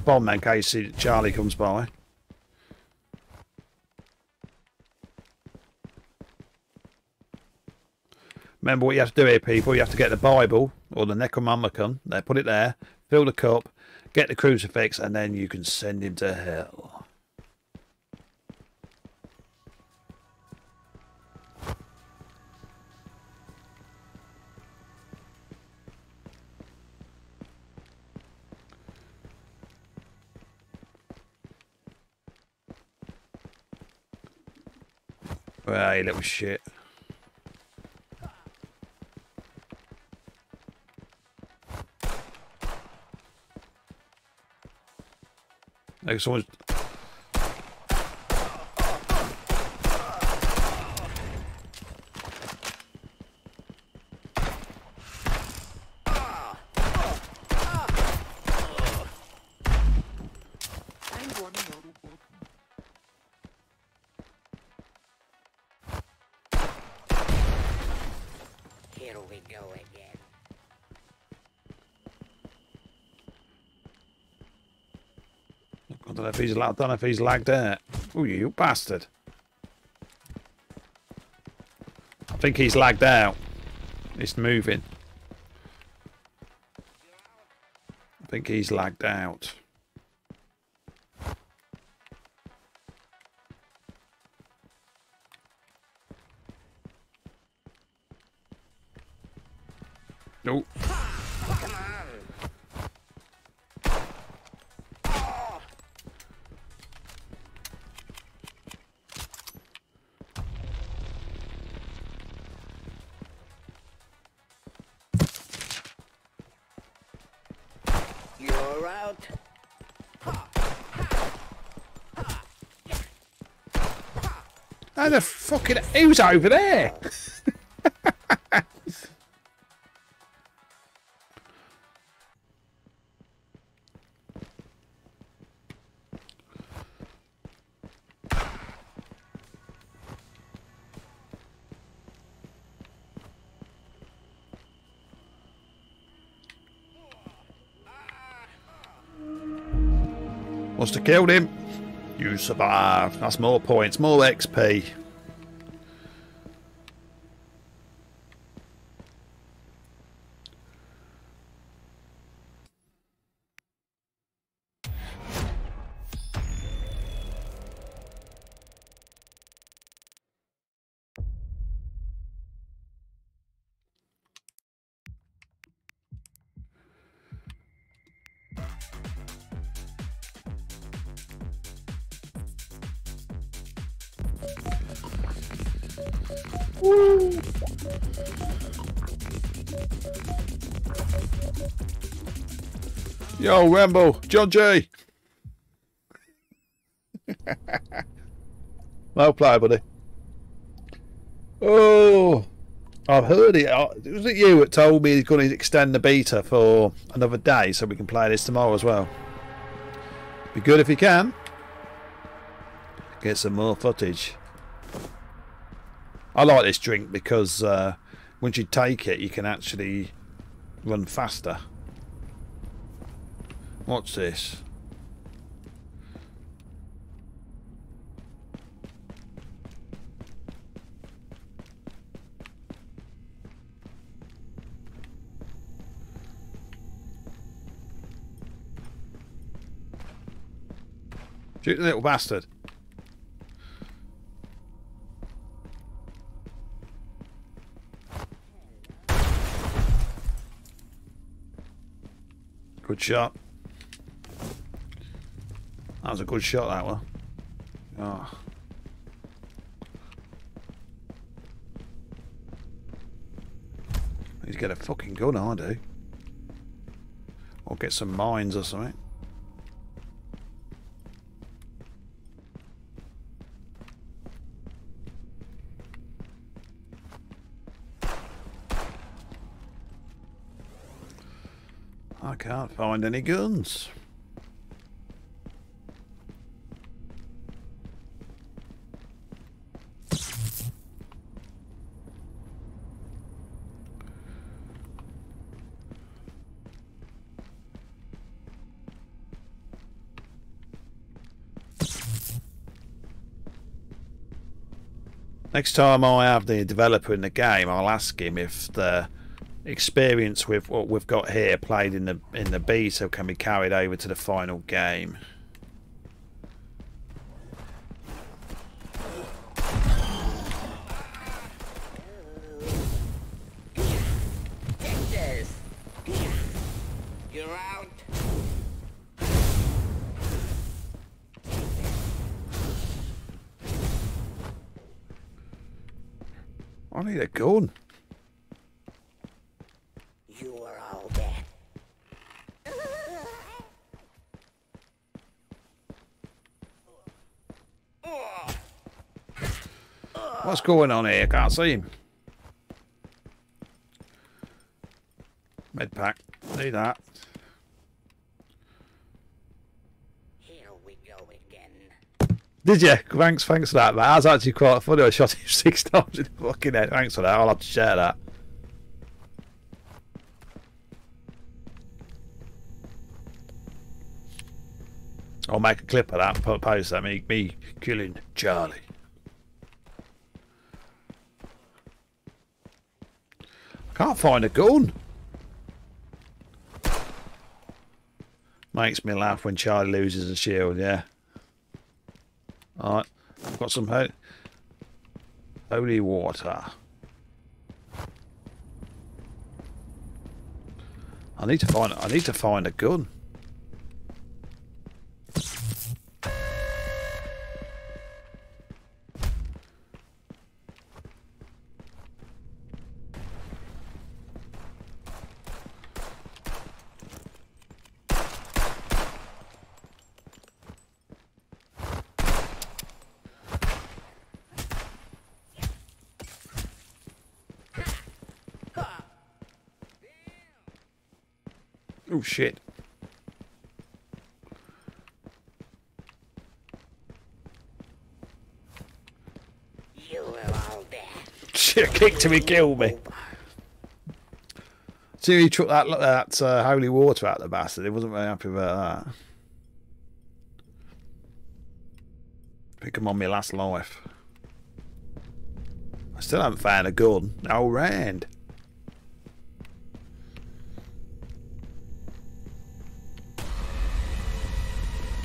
Bomb in case Charlie comes by. Remember what you have to do here, people. You have to get the Bible or the Necronomicon. They put it there, fill the cup, get the crucifix, and then you can send him to hell. Well, you little shit. Like someone's. He's. I don't know if he's lagged out. Oh, you bastard! I think he's lagged out. It's moving. I think he's lagged out. You're out. how the fucking who's over there? Must have killed him. You survived. That's more points, more XP. Yo, Rambo, John J. well played, buddy. Oh, I've heard it. Uh, Was it you that told me he's going to extend the beta for another day so we can play this tomorrow as well? Be good if you can. Get some more footage. I like this drink because uh, once you take it, you can actually run faster. What's this? Shoot the little bastard. Good shot. That was a good shot, that one. Oh. He's got a fucking gun, I do. Or get some mines or something. I can't find any guns. Next time I have the developer in the game, I'll ask him if the experience with what we've got here played in the in the beta can be carried over to the final game. What's going on here? Can't see him. Med pack. Need that. Here we go again. Did you? Thanks, thanks for that. That was actually quite funny. I shot him six times in the fucking head. Thanks for that. I'll have to share that. I'll make a clip of that and put post that me me killing Charlie. Can't find a gun. Makes me laugh when Charlie loses a shield, yeah. Alright, I've got some ho holy water. I need to find I need to find a gun. Oh shit. You are all dead. Shit, kicked him, he killed me. See, he took that that uh, holy water out of the bastard. He wasn't very happy about that. Pick him on my last life. I still haven't found a gun. No rand.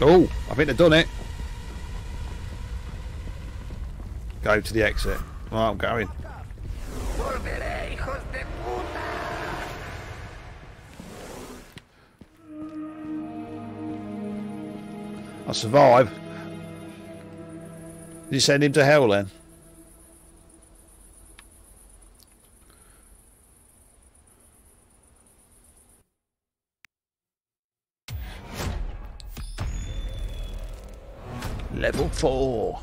Oh, I think they've done it. Go to the exit. I'm going. I survived. Did you send him to hell then? Level 4.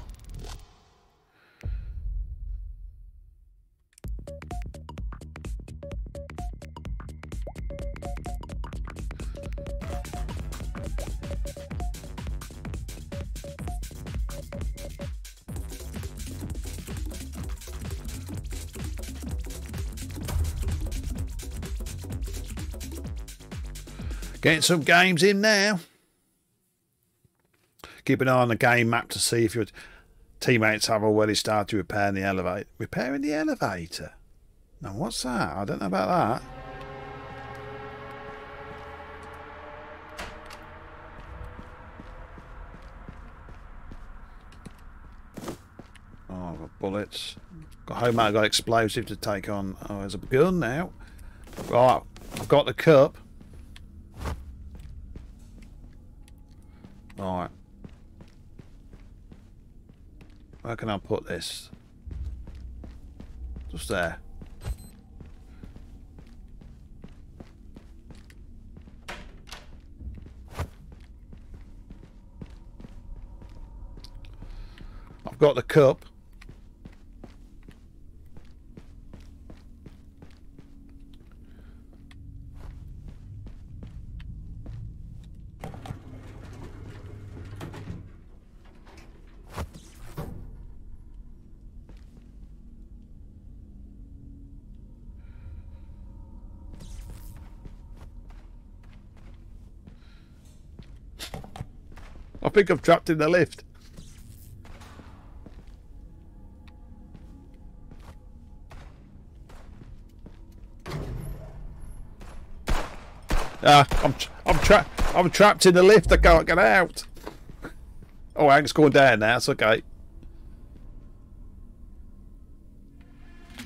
Getting some games in now. Keep an eye on the game map to see if your teammates have already started repairing the elevator. Repairing the elevator? Now, what's that? I don't know about that. Oh, I've got bullets. Got home got explosive to take on. Oh, there's a gun now. Right, I've got the cup. Right. Where can I put this? Just there. I've got the cup. I think I'm trapped in the lift. Ah, I'm I'm trapped. I'm trapped in the lift. I can't get out. Oh, Hank's going down now. It's okay.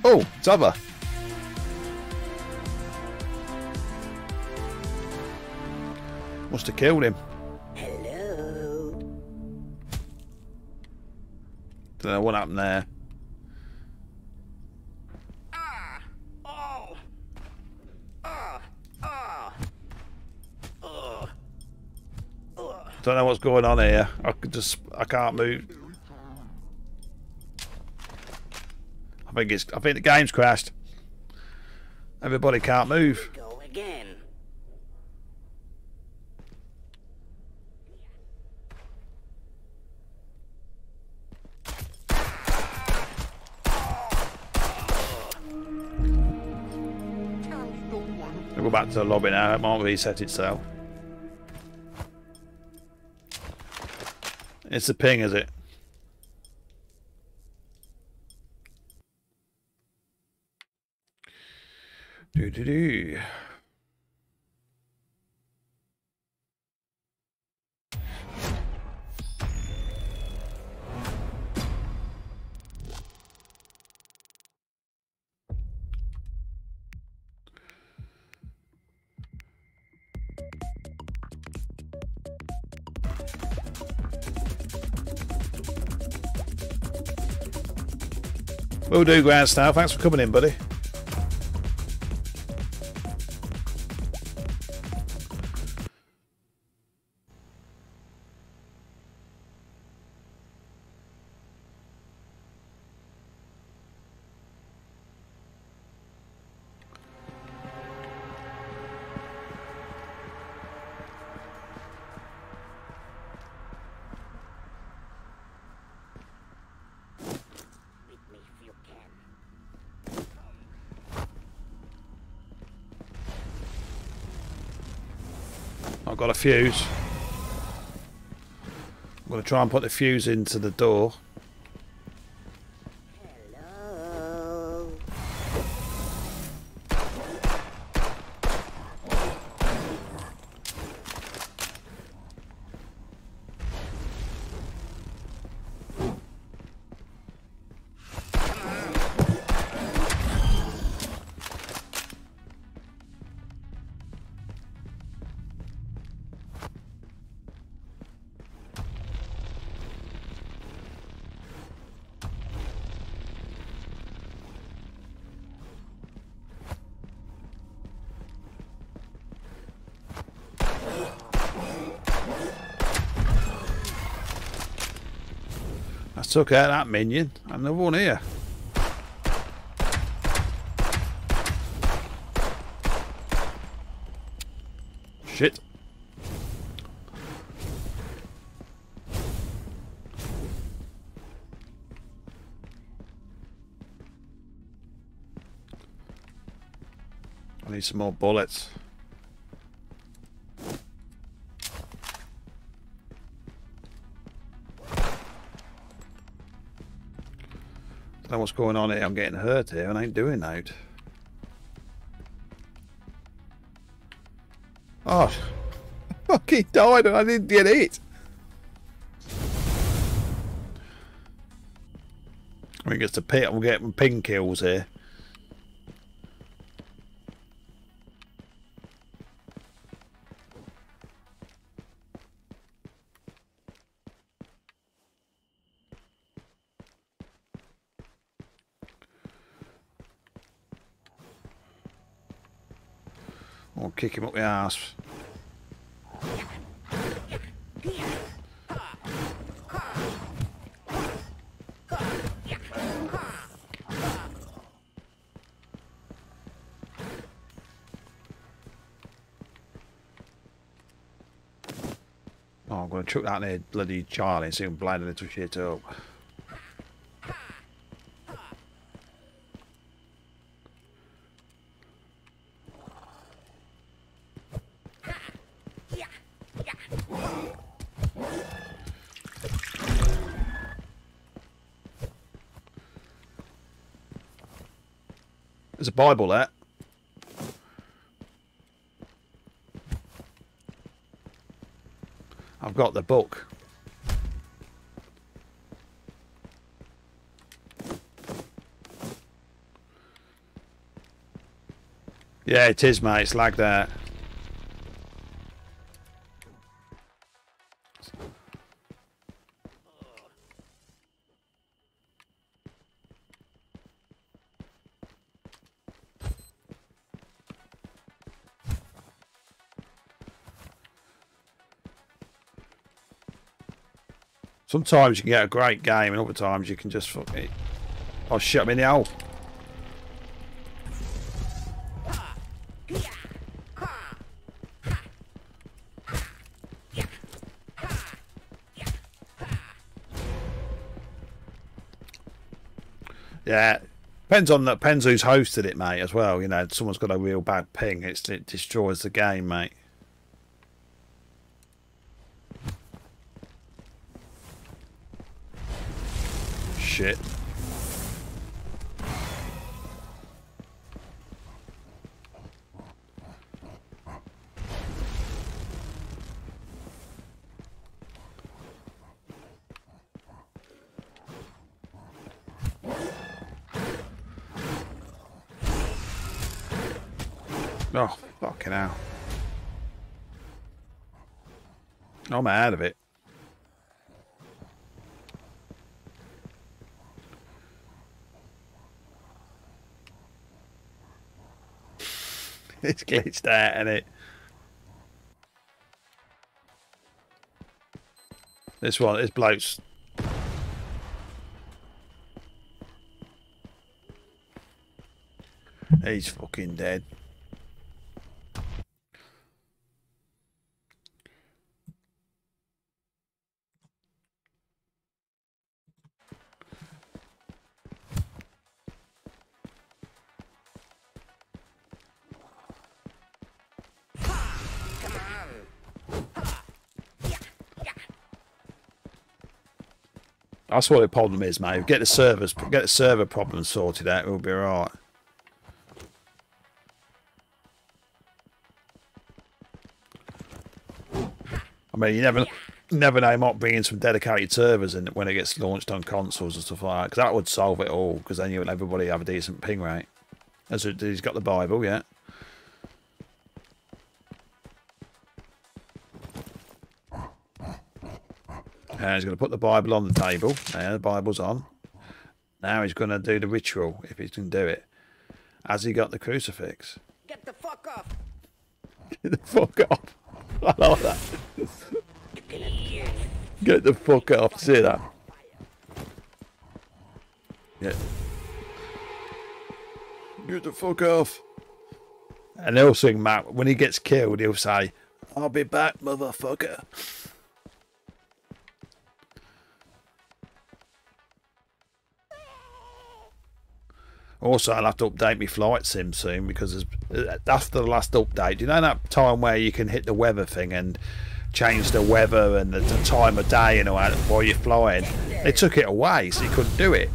Oh, it's other. Must have killed him. Know what happened there. Don't know what's going on here. I could just I can't move. I think it's I think the game's crashed. Everybody can't move. To the lobby now. It might reset itself. It's the ping, is it? Do do do. Will do, Grand Style. Thanks for coming in, buddy. Fuse. I'm going to try and put the fuse into the door. Took out that minion. Another one here. Shit. I need some more bullets. What's going on here. I'm getting hurt here and I ain't doing that. Oh, fucking died and I didn't get it. I think it's the pit. I'm getting ping kills here. Or kick him up the arse. Oh, I'm going to chuck that there bloody Charlie and see him blind a little shit up. Bible there. I've got the book. Yeah, it is, mate. It's like that. Sometimes you can get a great game, and other times you can just fuck it. Oh shit! I'm in the hole. Yeah, depends on the depends who's hosted it, mate. As well, you know, someone's got a real bad ping. It's, it destroys the game, mate. I'm out of it. it's glitched out, and it. This one, this bloke's. He's fucking dead. That's what the problem is, mate. Get the servers, get the server problem sorted out. We'll be alright. I mean, you never, never know. Might bring in some dedicated servers, and when it gets launched on consoles and stuff like that, because that would solve it all. Because then you would everybody have a decent ping rate. As he's got the Bible, yeah. He's going to put the Bible on the table. There, the Bible's on. Now he's going to do the ritual, if he can do it. Has he got the crucifix? Get the fuck off! Get the fuck off. I like that. Get the fuck off. See that? Yeah. Get the fuck off. And they'll sing Matt when he gets killed. He'll say, "I'll be back, motherfucker." Also, I'll have to update my flight sim soon because there's- that's uh, the last update. You know that time where you can hit the weather thing and change the weather and the, the time of day and all that while you're flying? They took it away, so you couldn't do it.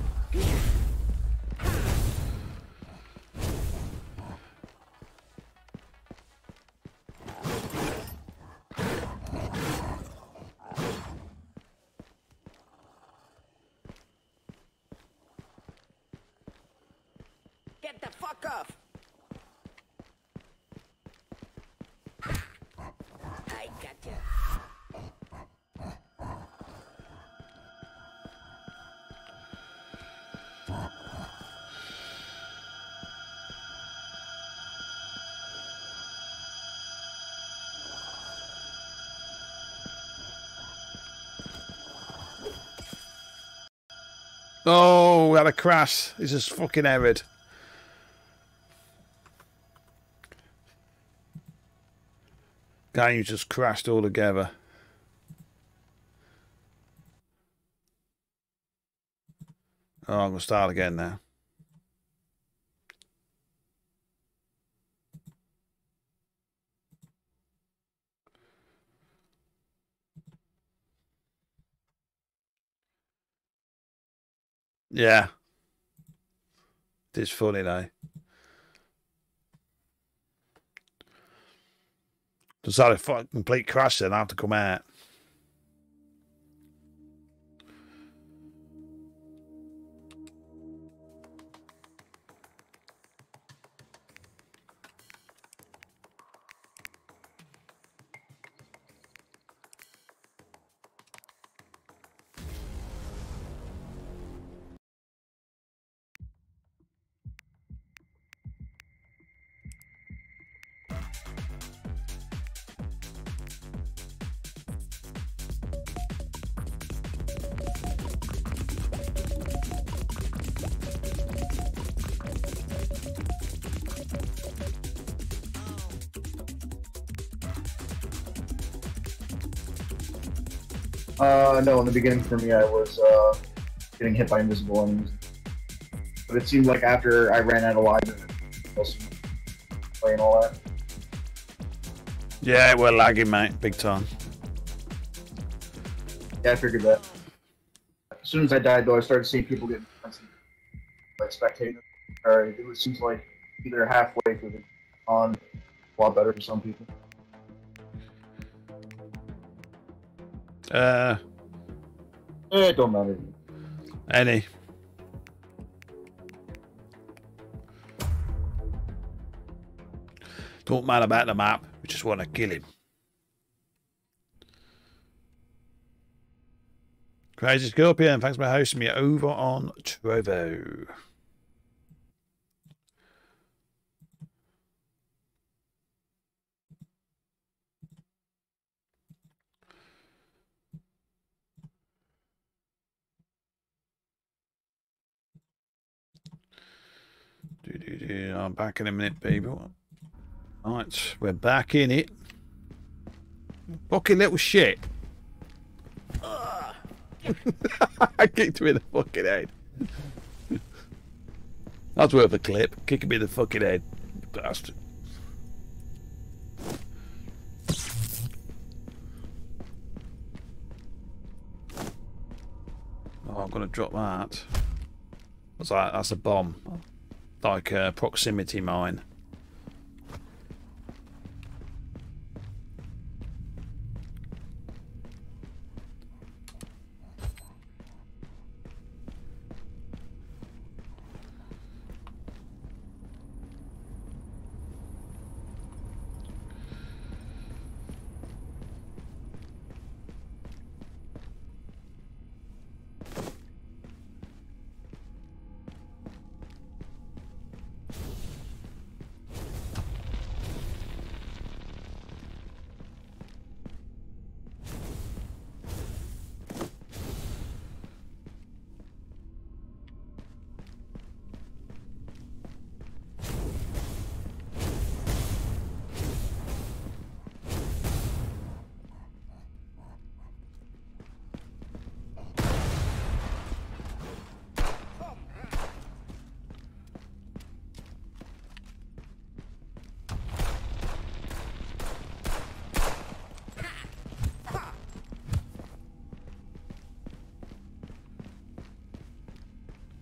Had a crash. He's just fucking errored. Game's just crashed altogether. Oh, I'm going to start again now. Yeah. It is funny though. Just had a fu- complete crash then I have to come out. Uh, no, in the beginning for me, I was uh, getting hit by invisible enemies. But it seemed like after I ran out of lives, Yeah, we're lagging, mate, big time. Yeah, I figured that. As soon as I died, though, I started seeing people getting like spectating. Or it was, seems like either halfway through the on, a lot better for some people. Uh, Eh, it don't matter. any. Don't matter about the map. We just want to kill him. Crazy Scorpion, thanks for hosting me over on Trovo. I'm back in a minute, people. Right, we're back in it. Fucking little shit. I kicked him in the fucking head. That's worth a clip. Kick him in the fucking head. Bastard. Oh, I'm gonna drop that. What's that? That's a bomb. Like a proximity mine.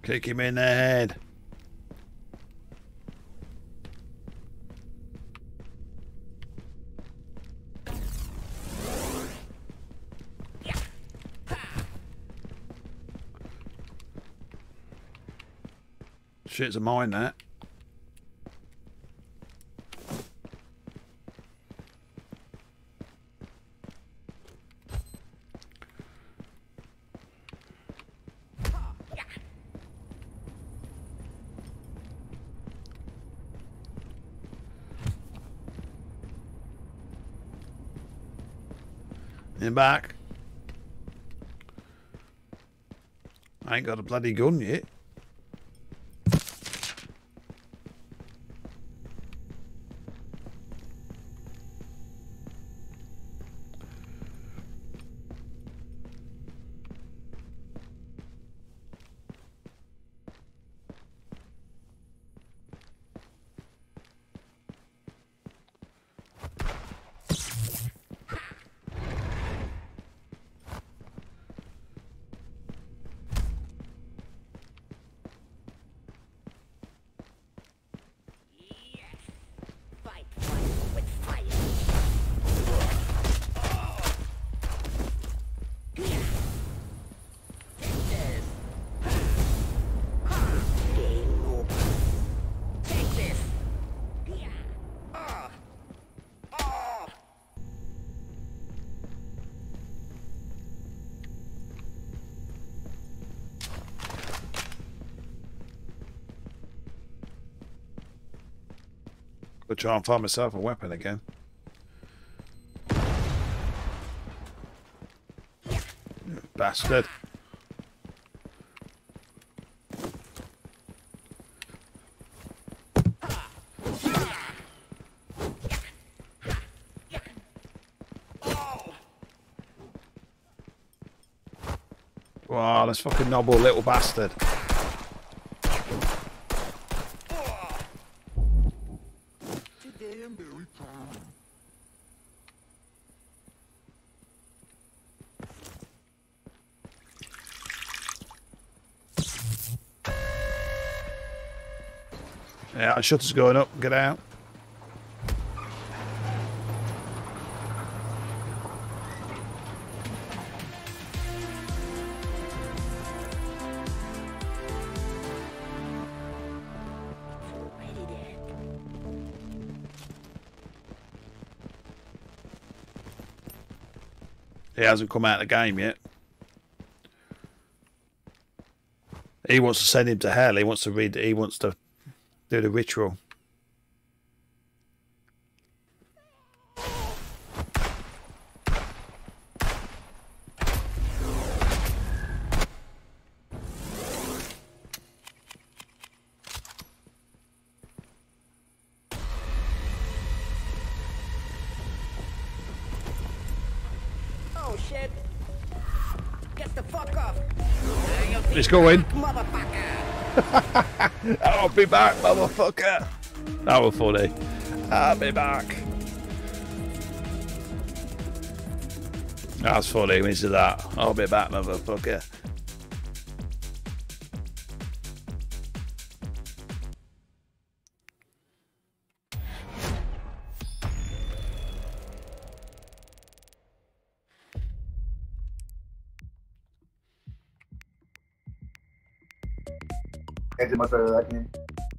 Kick him in the head. Shit's a mine, that. In back. I ain't got a bloody gun yet. Yes. Fight fire with fire. Take this. Ha. Game over. Take this. Yeah. Ah. Ah. I'll try and find myself a weapon again. Bastard. Wow, this fucking noble little bastard. Shutter's going up. Get out. He hasn't come out of the game yet. He wants to send him to hell. He wants to read. He wants to do the ritual. Oh shit. Get the fuck up. Let's go in. Motherfucker. I'll be back, motherfucker. That was funny. I'll be back. That's funny he said that. I'll be back, motherfucker. I did much better at that game.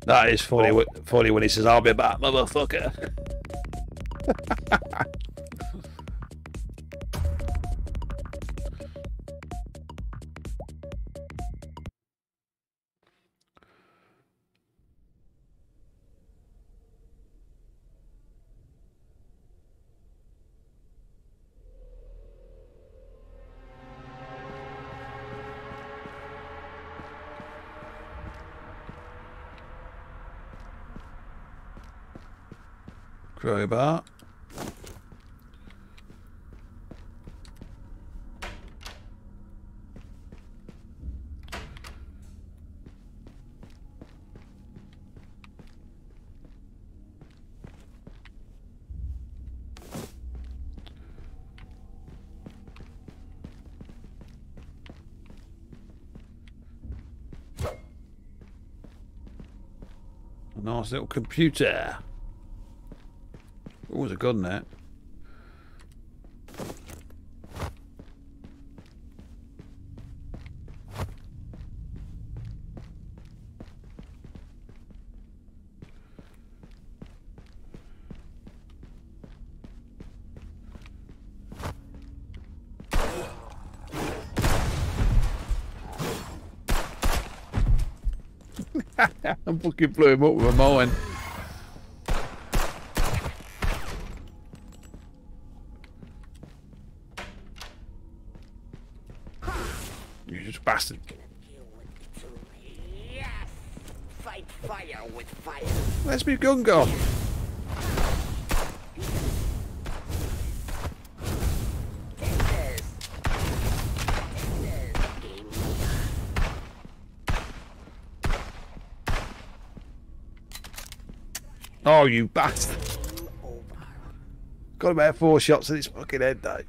That is funny. Oh. wh- Funny when he says, "I'll be back, motherfucker." about. A nice little computer. Always a gun there. I fucking blew him up with a mine. Oh, you bastard. Got about four shots in his fucking head, though.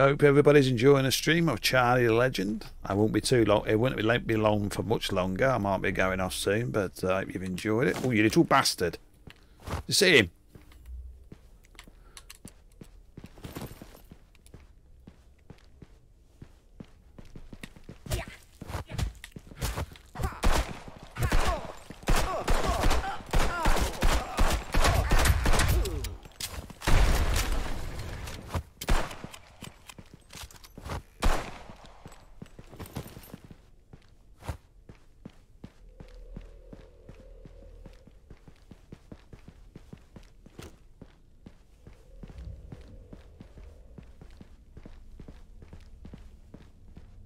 I hope everybody's enjoying the stream of Charlie the Legend. I won't be too long. It won't be, be long for much longer. I might be going off soon, but uh, I hope you've enjoyed it. Oh, you little bastard. You see him?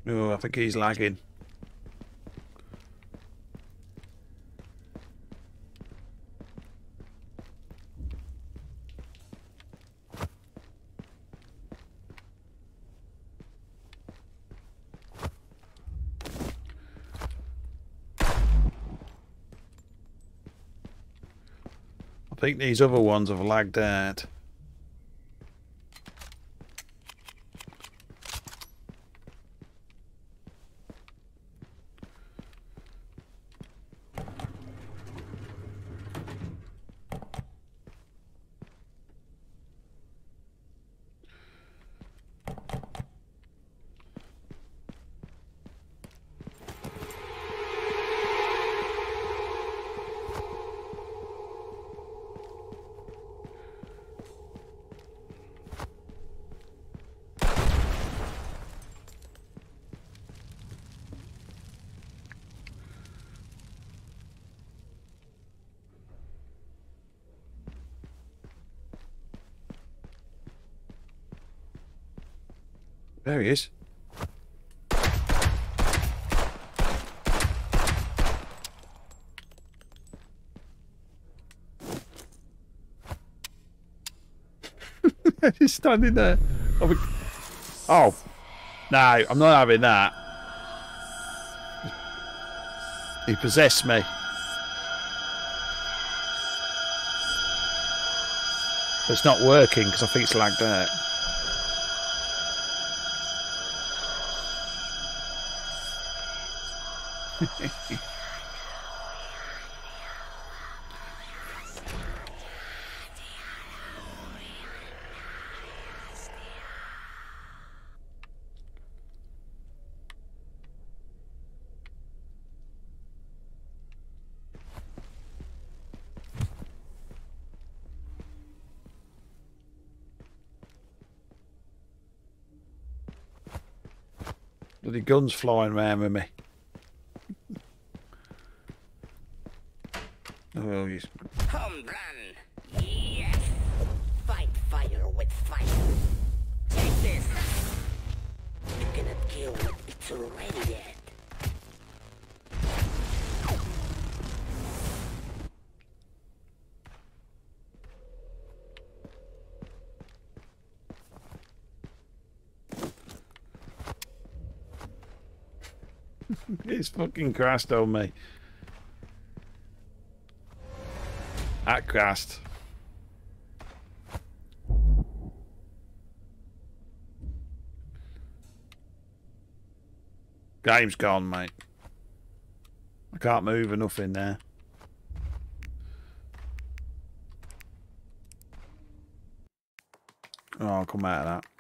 Oh, I think he's lagging. I think these other ones have lagged out. There he is. He's standing there. Oh, oh, no, I'm not having that. He possessed me. But it's not working because I think it's lagged out. Bloody guns flying around with me. Oh, you fucking crashed on oh, me. That crashed. Game's gone, mate. I can't move enough in there. Oh, I'll come out of that.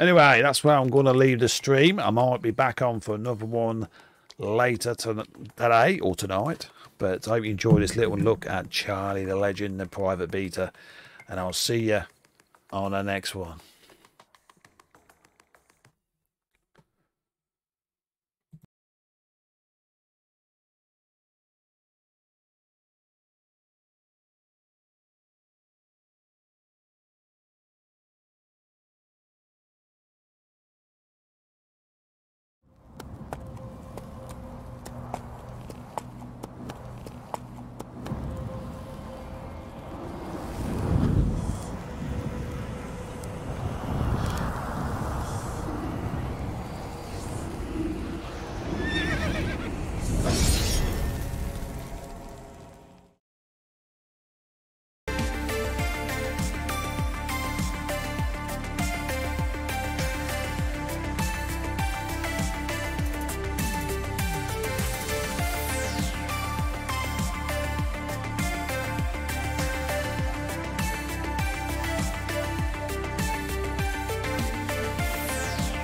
Anyway, that's where I'm going to leave the stream. I might be back on for another one later to, today or tonight. But I hope you enjoyed this little look at Charlie the Legend, the private beta. And I'll see you on the next one.